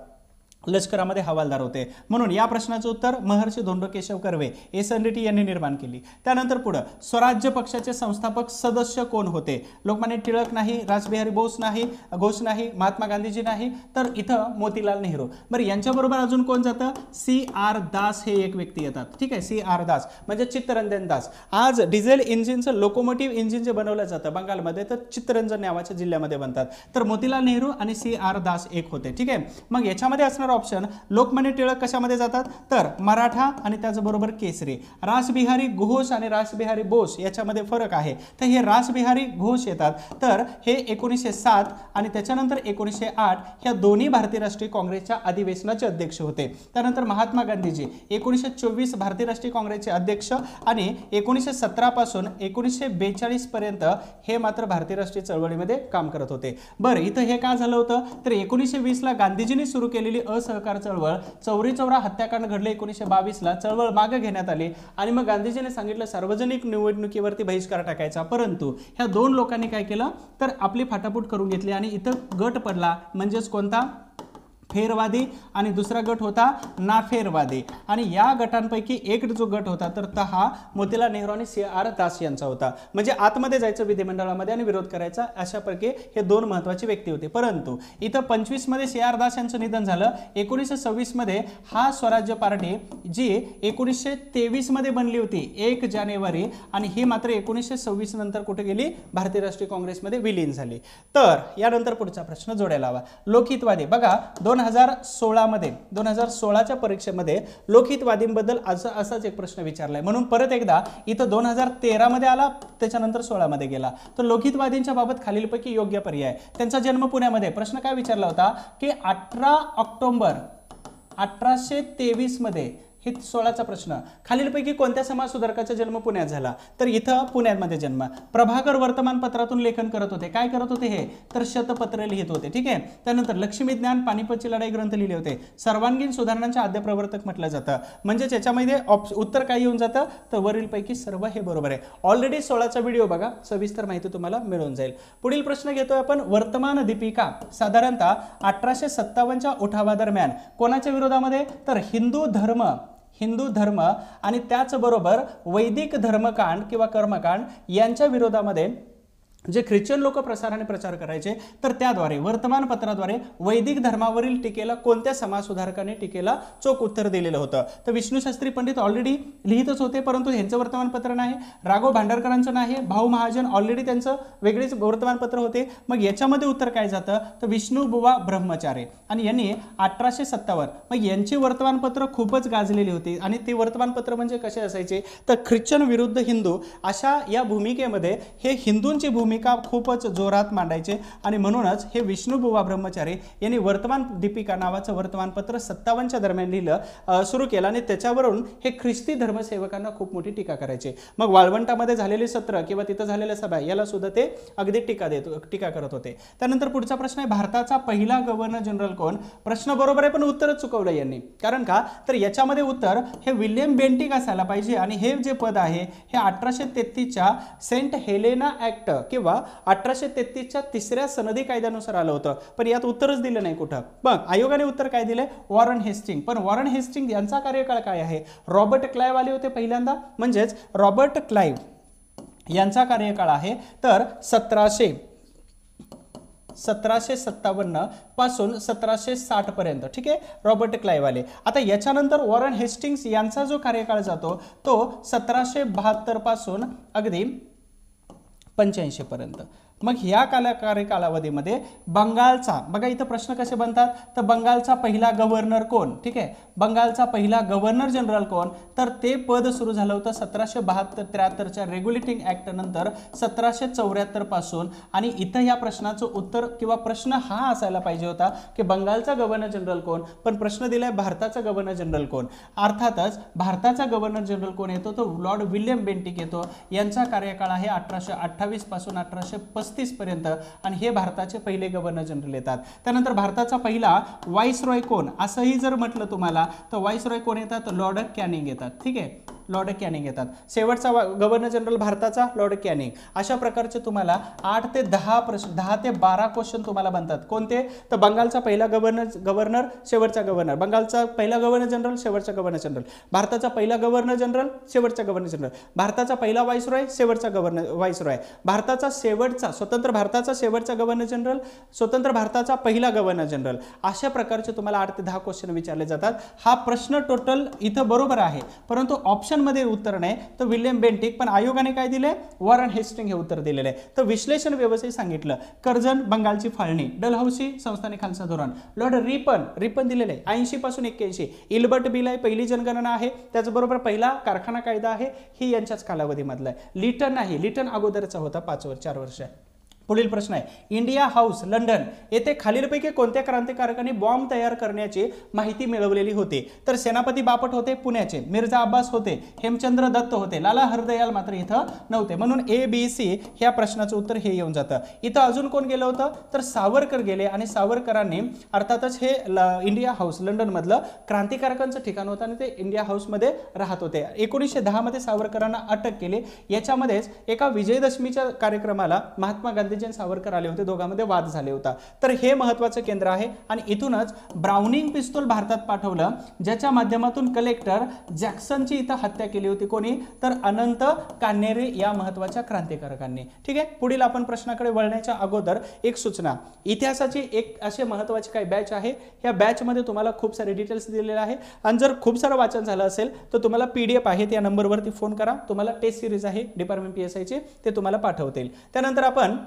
लष्करामध्ये हवालदार होते. म्हणून या प्रश्नाचं उत्तर Maharshi Dhondo Keshav Karve S N D T यांनी निर्माण केली. त्यानंतर पुढं स्वराज्य पक्षाचे संस्थापक सदस्य कोण होते? लोकमान्य टिळक नाही राजबिहारी बोस नाही घोष नाही महात्मा गांधीजी नाही तर इथं मोतीलाल नेहरू. बरं यांच्याबरोबर अजून कोण जातं? सी आर दास हे एक व्यक्ती येतात. ठीक आहे सी आर दास म्हणजे चित्तरंजन दास. आज डिझेल इंजिनचं लोकोमोटिव्ह इंजिन जे बनवलं जातं बंगालमध्ये तर चित्तरंजन नावाच्या जिल्ह्यामध्ये बनतात. तर मोतीलाल नेहरू आणि सी आर दास एक होते. ठीक आहे मग याच्यामध्ये असणारा ऑप्शन लोकमान्य टिळक कशामध्ये जातात? तर मराठा आणि त्याचबरोबर केसरी. रासबिहारी घोष आणि रासबिहारी बोस याच्यामध्ये फरक आहे. तर हे रासबिहारी घोष येतात. तर हे एकोणीसशे सात आणि त्याच्यानंतर एकोणीसशे आठ ह्या दोन्ही भारतीय राष्ट्रीय काँग्रेसच्या अधिवेशनाचे अध्यक्ष होते. त्यानंतर महात्मा गांधीजी एकोणीसशे चोवीस भारतीय राष्ट्रीय काँग्रेसचे अध्यक्ष आणि एकोणीसशे सतरा पासून एकोणीसशे बेचाळीस पर्यंत हे मात्र भारतीय राष्ट्रीय चळवळीमध्ये काम करत होते. बरं इथं हे का झालं होतं? तर एकोणीसशे वीसला गांधीजींनी सुरू केलेली असहकार चळवळ चौरी चौरा हत्याकांड घडले एकोणीसशे बावीसला. चळवळ मागे घेण्यात आली आणि मग गांधीजींनी सांगितलं सार्वजनिक निवडणुकीवरती बहिष्कार टाकायचा. परंतु ह्या दोन लोकांनी काय केलं? तर आपली फाटाफूट करून घेतली आणि इथं गट पडला. म्हणजेच कोणता? फेरवादी आणि दुसरा गट होता नाफेरवादी. आणि या गटांपैकी एक जो गट होता तर तो हा मोतीलाल नेहरू आणि सी आर दास यांचा होता. म्हणजे आतमध्ये जायचं विधिमंडळामध्ये आणि विरोध करायचा अशापैकी हे दोन महत्त्वाचे व्यक्ती होते. परंतु इथं पंचवीसमध्ये सी आर दास यांचं निधन झालं. एकोणीसशे सव्वीसमध्ये हा स्वराज्य पार्टी जी एकोणीसशे तेवीसमध्ये बनली होती एक जानेवारी आणि ही मात्र एकोणीसशे सव्वीस नंतर कुठे गेली? भारतीय राष्ट्रीय काँग्रेसमध्ये विलीन झाली. तर यानंतर पुढचा प्रश्न जोडायला हवा. लोकहितवादी. बघा दोन हजार सोळामध्ये दोन हजार सोळाच्या परीक्षेमध्ये लोकहितवादींबद्दल असं असाच एक प्रश्न विचारलाय. म्हणून परत एकदा इथं दोन हजार तेरामध्ये आला त्याच्यानंतर सोळामध्ये गेला. तर लोकहितवादींच्या बाबत खालीलपैकी योग्य पर्याय. त्यांचा जन्म पुण्यामध्ये. प्रश्न काय विचारला होता? की अठरा ऑक्टोबर अठराशे तेवीसमध्ये हे सोळाचा प्रश्न. खालीलपैकी कोणत्या समाज सुधारकाचा जन्म पुण्यात झाला? तर इथं पुण्यामध्ये जन्म. प्रभाकर वर्तमानपत्रातून लेखन करत होते. काय करत होते हे? तर शतपत्र लिहित होते. ठीक आहे? त्यानंतर लक्ष्मी ज्ञान पानिपतची लढाई ग्रंथ लिहिले होते. सर्वांगीण सुधारणांच्या आद्य प्रवर्तक म्हटलं जातं. म्हणजे त्याच्यामध्ये ऑप्श उत्तर काय येऊन जातं? तर वरीलपैकी सर्व हे बरोबर आहे. ऑलरेडी सोळाचा व्हिडिओ बघा. सविस्तर माहिती तुम्हाला मिळून जाईल. पुढील प्रश्न घेतोय आपण. वर्तमान दीपिका साधारणतः अठराशे सत्तावन्नच्या उठावादरम्यान कोणाच्या विरोधामध्ये? तर हिंदू धर्म हिंदू धर्म आणि त्याचबरोबर वैदिक धर्मकांड किंवा कर्मकांड यांच्या विरोधामध्ये जे ख्रिश्चन लोक प्रसार आणि प्रचार करायचे तर त्याद्वारे वर्तमानपत्राद्वारे वैदिक धर्मावरील टीकेला कोणत्या समाजसुधारकाने टीकेला चोख उत्तर दिलेलं होतं? तर विष्णूशास्त्री पंडित ऑलरेडी लिहितच होते परंतु ह्यांचं वर्तमानपत्र नाही राघव भांडारकरांचं नाही भाऊ महाजन ऑलरेडी त्यांचं वेगळेच वर्तमानपत्र होते. मग याच्यामध्ये उत्तर काय जातं? तर विष्णू बुवा ब्रह्मचारे. आणि यांनी अठराशे सत्तावन्न मग यांची वर्तमानपत्र खूपच गाजलेली होती. आणि ते वर्तमानपत्र म्हणजे कसे असायचे? तर ख्रिश्चन विरुद्ध हिंदू अशा या भूमिकेमध्ये हे हिंदूंची भूमिका खूपच जोरात मांडायचे आणि म्हणूनच हे विष्णुबुवा ब्रह्मचारी यांनी वर्तमान दीपिका नावाचं वर्तमानपत्र सत्तावन्नच्या दरम्यान लिहिलं सुरू केलं आणि त्याच्यावरून हे ख्रिस्ती धर्मसेवकांना खूप मोठी टीका करायचे. मग वाळवंटामध्ये झालेले सत्र किंवा तिथं झालेल्या सभा याला सुद्धा ते अगदी टीका देत टीका करत होते. त्यानंतर पुढचा प्रश्न आहे भारताचा पहिला गव्हर्नर जनरल कोण? प्रश्न बरोबर आहे पण उत्तरच चुकवलं यांनी. कारण का? तर याच्यामध्ये उत्तर हे विल्यम बेंटिक असायला पाहिजे आणि हे जे पद आहे हे अठराशे तेहतीसच्या सेंट हेलेना ऍक्ट किंवा अठराशे तेहतीसच्या तिसऱ्या सनदी कायद्यानुसार आलं होतं. पण यात उत्तरच दिलं नाही कुठं. मग आयोगाने उत्तर काय दिलं वॉरन हेस्टिंग. पण वॉरन हेस्टिंग यांचा कार्यकाळ काय आहे? रॉबर्ट क्लाइव आले होते पहिल्यांदा? म्हणजेच रॉबर्ट क्लाइव्ह यांचा कार्यकाळ आहे. तर सतराशे सतराशे सत्तावन्नपासून सतराशे साठ पर्यंत ठीक आहे? रॉबर्ट क्लाइव्ह आले. आता याच्यानंतर वॉरन हेस्टिंग्स यांचा जो कार्यकाळ जातो तो सतराशे बहात्तरपासून अगदी पंच्याऐंशीपर्यंत. मग ह्या काला कालावधीमध्ये बंगालचा बघा इथं प्रश्न कसे बनतात? तर बंगालचा पहिला गव्हर्नर कोण? ठीक आहे. बंगालचा पहिला गव्हर्नर जनरल कोण? तर ते पद सुरू झालं होतं सतराशे बहात्तर त्र्याहत्तरच्या रेग्युलेटिंग ॲक्टनंतर सतराशे चौऱ्याहत्तरपासून. आणि इथं या प्रश्नाचं उत्तर किंवा प्रश्न हा असायला पाहिजे होता की बंगालचा गव्हर्नर जनरल कोण? पण प्रश्न दिलाय भारताचा गव्हर्नर जनरल कोण? अर्थातच भारताचा गव्हर्नर जनरल कोण येतो? तो लॉर्ड विल्यम बेंटिक येतो. यांचा कार्यकाळ आहे अठराशे अठ्ठावीसपासून अठराशे पस्तीस पस्तीसपर्यंत आणि हे भारताचे पहिले गव्हर्नर जनरल येतात. त्यानंतर भारताचा पहिला वाईस रॉय कोण? असंही जर म्हटलं तुम्हाला तर वाईस रॉय कोण येतात? लॉर्ड कॅनिंग येतात. ठीक आहे? लॉर्ड कॅनिंग येतात. शेवटचा गव्हर्नर जनरल भारताचा लॉर्ड कॅनिंग. अशा प्रकारचे तुम्हाला आठ ते दहा प्रश्न दहा ते बारा क्वेश्चन तुम्हाला बनतात. कोणते? तर बंगालचा पहिला गव्हर्नर गव्हर्नर शेवटचा गव्हर्नर. बंगालचा पहिला गव्हर्नर जनरल शेवटचा गव्हर्नर जनरल. भारताचा पहिला गव्हर्नर जनरल शेवटचा गव्हर्नर जनरल. भारताचा पहिला व्हाईसरॉय शेवटचा गव्हर्नर व्हाईसरॉय भारताचा शेवटचा स्वतंत्र भारताचा शेवटचा गव्हर्नर जनरल स्वतंत्र भारताचा पहिला गव्हर्नर जनरल. अशा प्रकारचे तुम्हाला आठ ते दहा क्वेश्चन विचारले जातात. हा प्रश्न टोटल इथं बरोबर आहे. परंतु ऑप्शन ऑप्शनमध्ये उत्तर नाही. तर विल्यम बेंटिक पण आयोगाने काय दिले वॉरन हेस्टिंग हे उत्तर दिलेलं आहे तर विश्लेषण व्यवस्थित सांगितलं कर्जन बंगालची फाळणी डलहौसी संस्थाने खालसा धोरण. लॉर्ड रिपन रिपन दिलेलं आहे ऐंशी पासून एक्क्याऐंशी. इल्बर्ट बिल आहे पहिली जनगणना आहे त्याचबरोबर पहिला कारखाना कायदा आहे ही यांच्याच कालावधीमधला आहे. लिटन आहे लिटन अगोदरचा होता पाच वर्ष चार वर्ष. पुढील प्रश्न आहे. इंडिया हाऊस लंडन येथे खालीलपैकी कोणत्या क्रांतिकारकांनी बॉम्ब तयार करण्याची माहिती मिळवलेली होती? तर सेनापती बापट होते पुण्याचे. मिर्झा अब्बास होते हेमचंद्र दत्त होते. लाला हरदयाल मात्र इथं नव्हते. म्हणून ए बी सी ह्या प्रश्नाचं उत्तर हे येऊन जातं. इथं अजून कोण गेलं होतं? तर सावरकर गेले आणि सावरकरांनी अर्थातच हे इंडिया हाऊस लंडनमधलं क्रांतिकारकांचं ठिकाण होतं आणि ते इंडिया हाऊसमध्ये राहत होते. एकोणीसशे दहामध्ये सावरकरांना अटक केली. याच्यामध्येच एका विजयदशमीच्या कार्यक्रमाला महात्मा गांधी गांधीजी सावरकर आले होते दोघांमध्ये वाद झाले होता. तर हे महत्वाचं केंद्र आहे. आणि इथूनच ब्राउनिंग पिस्तूल भारतात पाठवलं ज्याच्या माध्यमातून कलेक्टर जॅक्सनची इथं हत्या केली होती. कोणी? तर अनंत कान्हेरे या महत्त्वाच्या क्रांतिकारकांनी. ठीक आहे? पुढील आपण प्रश्नाकडे वळण्याच्या अगोदर एक सूचना. इतिहासाची एक असे महत्त्वाची काही बॅच आहे. या बॅचमध्ये तुम्हाला खूप सारे डिटेल्स दिलेले आहे. आणि जर खूप सारं वाचन झालं असेल तर तुम्हाला पी डी एफ आहे. त्या नंबरवरती फोन करा. तुम्हाला टेस्ट सिरीज आहे. डिपार्टमेंट पी एस आयचे ते तुम्हाला पाठवतील. त्यानंतर आपण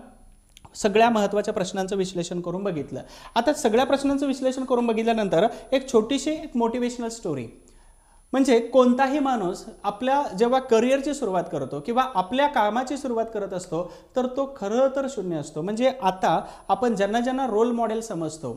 सगळ्या महत्त्वाच्या प्रश्नांचं विश्लेषण करून बघितलं. आता सगळ्या प्रश्नांचं विश्लेषण करून बघितल्यानंतर एक छोटीशी एक मोटिवेशनल स्टोरी म्हणजे कोणताही माणूस आपल्या जेव्हा करिअरची सुरुवात करतो किंवा आपल्या कामाची सुरुवात करत असतो तर तो खरं तर शून्य असतो. म्हणजे आता आपण ज्यांना ज्यांना रोल मॉडेल समजतो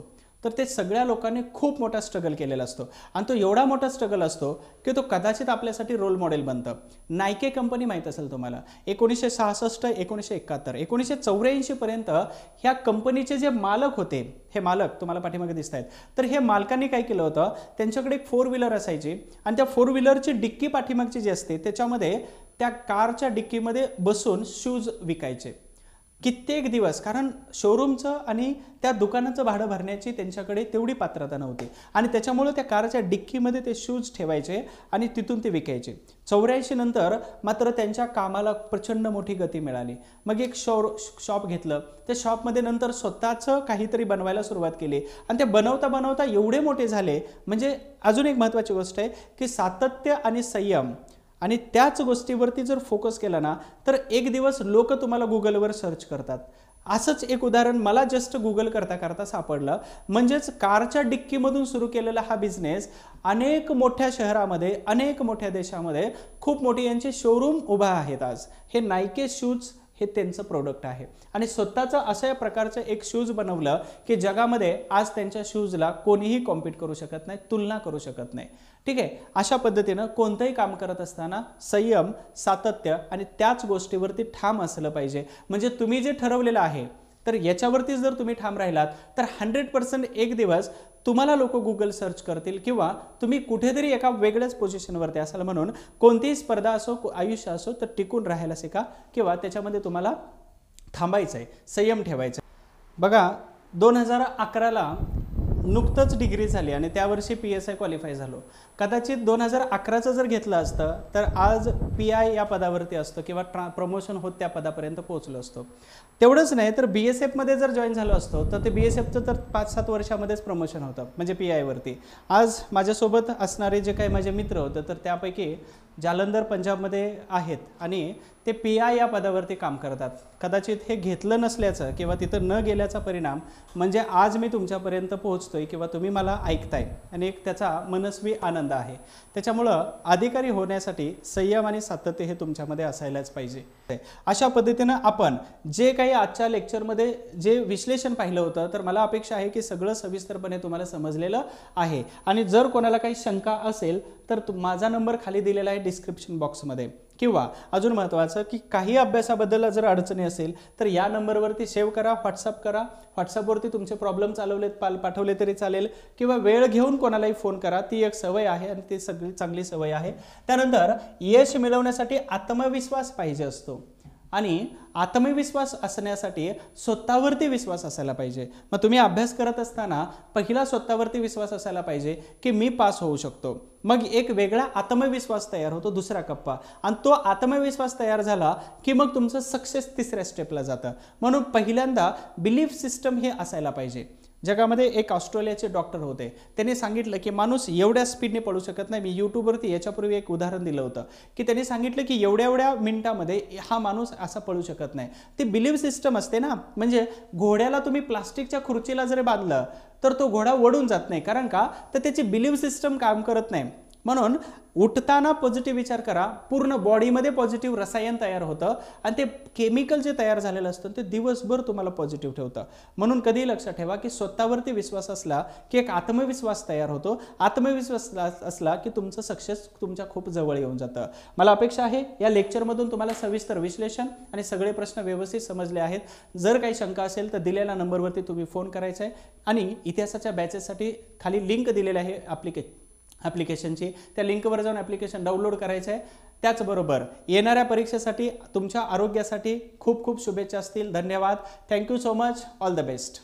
तर ते सगळ्या लोकांनी खूप मोठा स्ट्रगल केलेला असतो. आणि तो एवढा मोठा स्ट्रगल असतो की तो कदाचित आपल्यासाठी रोल मॉडेल बनतं. नायके कंपनी माहीत असेल तुम्हाला. एकोणीसशे सहासष्ट एकोणीसशे एकाहत्तर एकोणीसशे चौऱ्याऐंशीपर्यंत ह्या कंपनीचे जे मालक होते हे मालक तुम्हाला पाठीमागे दिसत आहेत तर हे मालकांनी काय केलं होतं? त्यांच्याकडे एक फोर व्हीलर असायची. आणि त्या फोर व्हीलरची डिक्की पाठीमागची जी असते त्याच्यामध्ये त्या कारच्या डिक्कीमध्ये बसून शूज विकायचे. कित्येक दिवस कारण शोरूमचं आणि त्या दुकानाचं भाडं भरण्याची त्यांच्याकडे तेवढी पात्रता नव्हती. आणि त्याच्यामुळं त्या कारच्या डिक्कीमध्ये ते शूज ठेवायचे आणि तिथून ते विकायचे. चौऱ्याऐंशी नंतर मात्र त्यांच्या कामाला प्रचंड मोठी गती मिळाली. मग एक शोर शॉप घेतलं. त्या शॉपमध्ये नंतर स्वतःचं काहीतरी बनवायला सुरुवात केली. आणि ते बनवता बनवता एवढे मोठे झाले. म्हणजे अजून एक महत्त्वाची गोष्ट आहे की सातत्य आणि संयम आणि त्याच गोष्टीवरती जर फोकस केला ना तर एक दिवस लोक तुम्हाला गुगलवर सर्च करतात. असंच एक उदाहरण मला जस्ट गुगल करता करता सापडलं. म्हणजेच कारच्या डिक्कीमधून सुरू केलेला हा बिझनेस अनेक मोठ्या शहरामध्ये अनेक मोठ्या देशामध्ये खूप मोठे यांचे शोरूम उभा आहेत आज. हे नायके शूज हे त्यांचं प्रोडक्ट आहे. आणि स्वतःचं अशा प्रकारचं एक शूज बनवलं की जगामध्ये आज त्यांच्या शूजला कोणीही कॉम्पीट करू शकत नाही तुलना करू शकत नाही. ठीक आहे? अशा पद्धतीनं कोणतंही काम करत असताना संयम सातत्य आणि त्याच गोष्टीवरती ठाम असलं पाहिजे. म्हणजे तुम्ही जे ठरवलेलं आहे तर याच्यावरती जर तुम्ही ठाम राहिलात तर हंड्रेड पर्सेंट एक दिवस तुम्हाला लोक गुगल सर्च करतील किंवा तुम्ही कुठेतरी एका वेगळ्याच पोझिशनवरती असाल म्हणून कोणतीही स्पर्धा असो आयुष्य असो तर टिकून राहायला शिका किंवा त्याच्यामध्ये तुम्हाला थांबायचं आहे संयम ठेवायचं बघा दोन हजार अकराला नुकतंच डिग्री झाली आणि त्यावर्षी पी एस आय क्वालिफाय झालो. कदाचित दोन हजार अकराचं जर घेतलं असतं तर आज पी आय या पदावरती असतो किंवा ट्रा प्रमोशन होत त्या पदापर्यंत पोहोचलो असतो. तेवढंच नाही तर बी एस एफमध्ये जर जॉईन झालो असतो तर ते बी एस एफचं तर पाच सात वर्षामध्येच प्रमोशन होतं म्हणजे पी आयवरती आज माझ्यासोबत असणारे जे काही माझे मित्र होतं तर त्यापैकी जालंधर पंजाबमध्ये आहेत आणि ते पी आय या पदावरती काम करतात. कदाचित हे घेतलं नसल्याचं किंवा तिथं न गेल्याचा परिणाम म्हणजे आज मी तुमच्यापर्यंत पोहोचतो आहे किंवा तुम्ही मला ऐकताय आणि एक त्याचा मनस्वी आनंद आहे. त्याच्यामुळं अधिकारी होण्यासाठी संयम आणि सातत्य हे तुमच्यामध्ये असायलाच पाहिजे. अशा पद्धतीनं आपण जे काही आजच्या लेक्चरमध्ये जे विश्लेषण पाहिलं होतं तर मला अपेक्षा आहे की सगळं सविस्तरपणे तुम्हाला समजलेलं आहे. आणि जर कोणाला काही शंका असेल तर माझा नंबर खाली दिलेला आहे डिस्क्रिप्शन बॉक्समध्ये. किंवा अजून महत्त्वाचं की काही अभ्यासाबद्दल जर अडचणी असेल तर या नंबरवरती सेव्ह करा व्हॉट्सअप करा. व्हॉट्सअपवरती तुमचे प्रॉब्लेम चालवलेत पाल पाठवले तरी चालेल. किंवा वेळ घेऊन कोणालाही फोन करा. ती एक सवय आहे आणि ती सगळी चांगली सवय आहे. त्यानंतर यश मिळवण्यासाठी आत्मविश्वास पाहिजे असतो. आणि आत्मविश्वास असण्यासाठी स्वतःवरती विश्वास असायला पाहिजे. मग तुम्ही अभ्यास करत असताना पहिला स्वतःवरती विश्वास असायला पाहिजे की मी पास होऊ शकतो. मग एक वेगळा आत्मविश्वास तयार होतो दुसरा कप्पा. आणि तो आत्मविश्वास तयार झाला की मग तुमचं सक्सेस तिसऱ्या स्टेपला जातं. म्हणून पहिल्यांदा बिलीफ सिस्टम हे असायला पाहिजे. जगामध्ये एक ऑस्ट्रेलियाचे डॉक्टर होते. त्यांनी सांगितलं की माणूस एवढ्या स्पीडने पळू शकत नाही. मी यूट्यूबवरती याच्यापूर्वी एक उदाहरण दिलं होतं की त्यांनी सांगितलं की एवढ्या एवढ्या मिनिटामध्ये हा माणूस असा पळू शकत नाही. ती बिलीव्ह सिस्टम असते ना म्हणजे घोड्याला तुम्ही प्लास्टिकच्या खुर्चीला जर बांधलं तर तो घोडा वडून जात नाही. कारण का? तर त्याची बिलीव्ह सिस्टम काम करत नाही. म्हणून उठताना पॉझिटिव्ह विचार करा. पूर्ण बॉडीमध्ये पॉझिटिव्ह रसायन तयार होतं आणि ते केमिकल जे तयार झालेलं असतं ते दिवसभर तुम्हाला पॉझिटिव्ह ठेवतं. म्हणून कधी लक्षात ठेवा की स्वतःवरती विश्वास असला की एक आत्मविश्वास तयार होतो. आत्मविश्वास असला की तुमचं सक्सेस तुमच्या खूप जवळ येऊन जातं. मला अपेक्षा आहे या लेक्चरमधून तुम्हाला सविस्तर विश्लेषण आणि सगळे प्रश्न व्यवस्थित समजले आहेत. जर काही शंका असेल तर दिलेल्या नंबरवरती तुम्ही फोन करायचा आहे. आणि इतिहासाच्या बॅचेससाठी खाली लिंक दिलेली आहे ॲप्लिके ॲप्लिकेशनची त्या लिंकवर जाऊन ॲप्लिकेशन डाउनलोड करायचं आहे. त्याचबरोबर येणाऱ्या परीक्षेसाठी तुमच्या आरोग्यासाठी खूप खूप शुभेच्छा असतील. धन्यवाद. Thank you so much all the best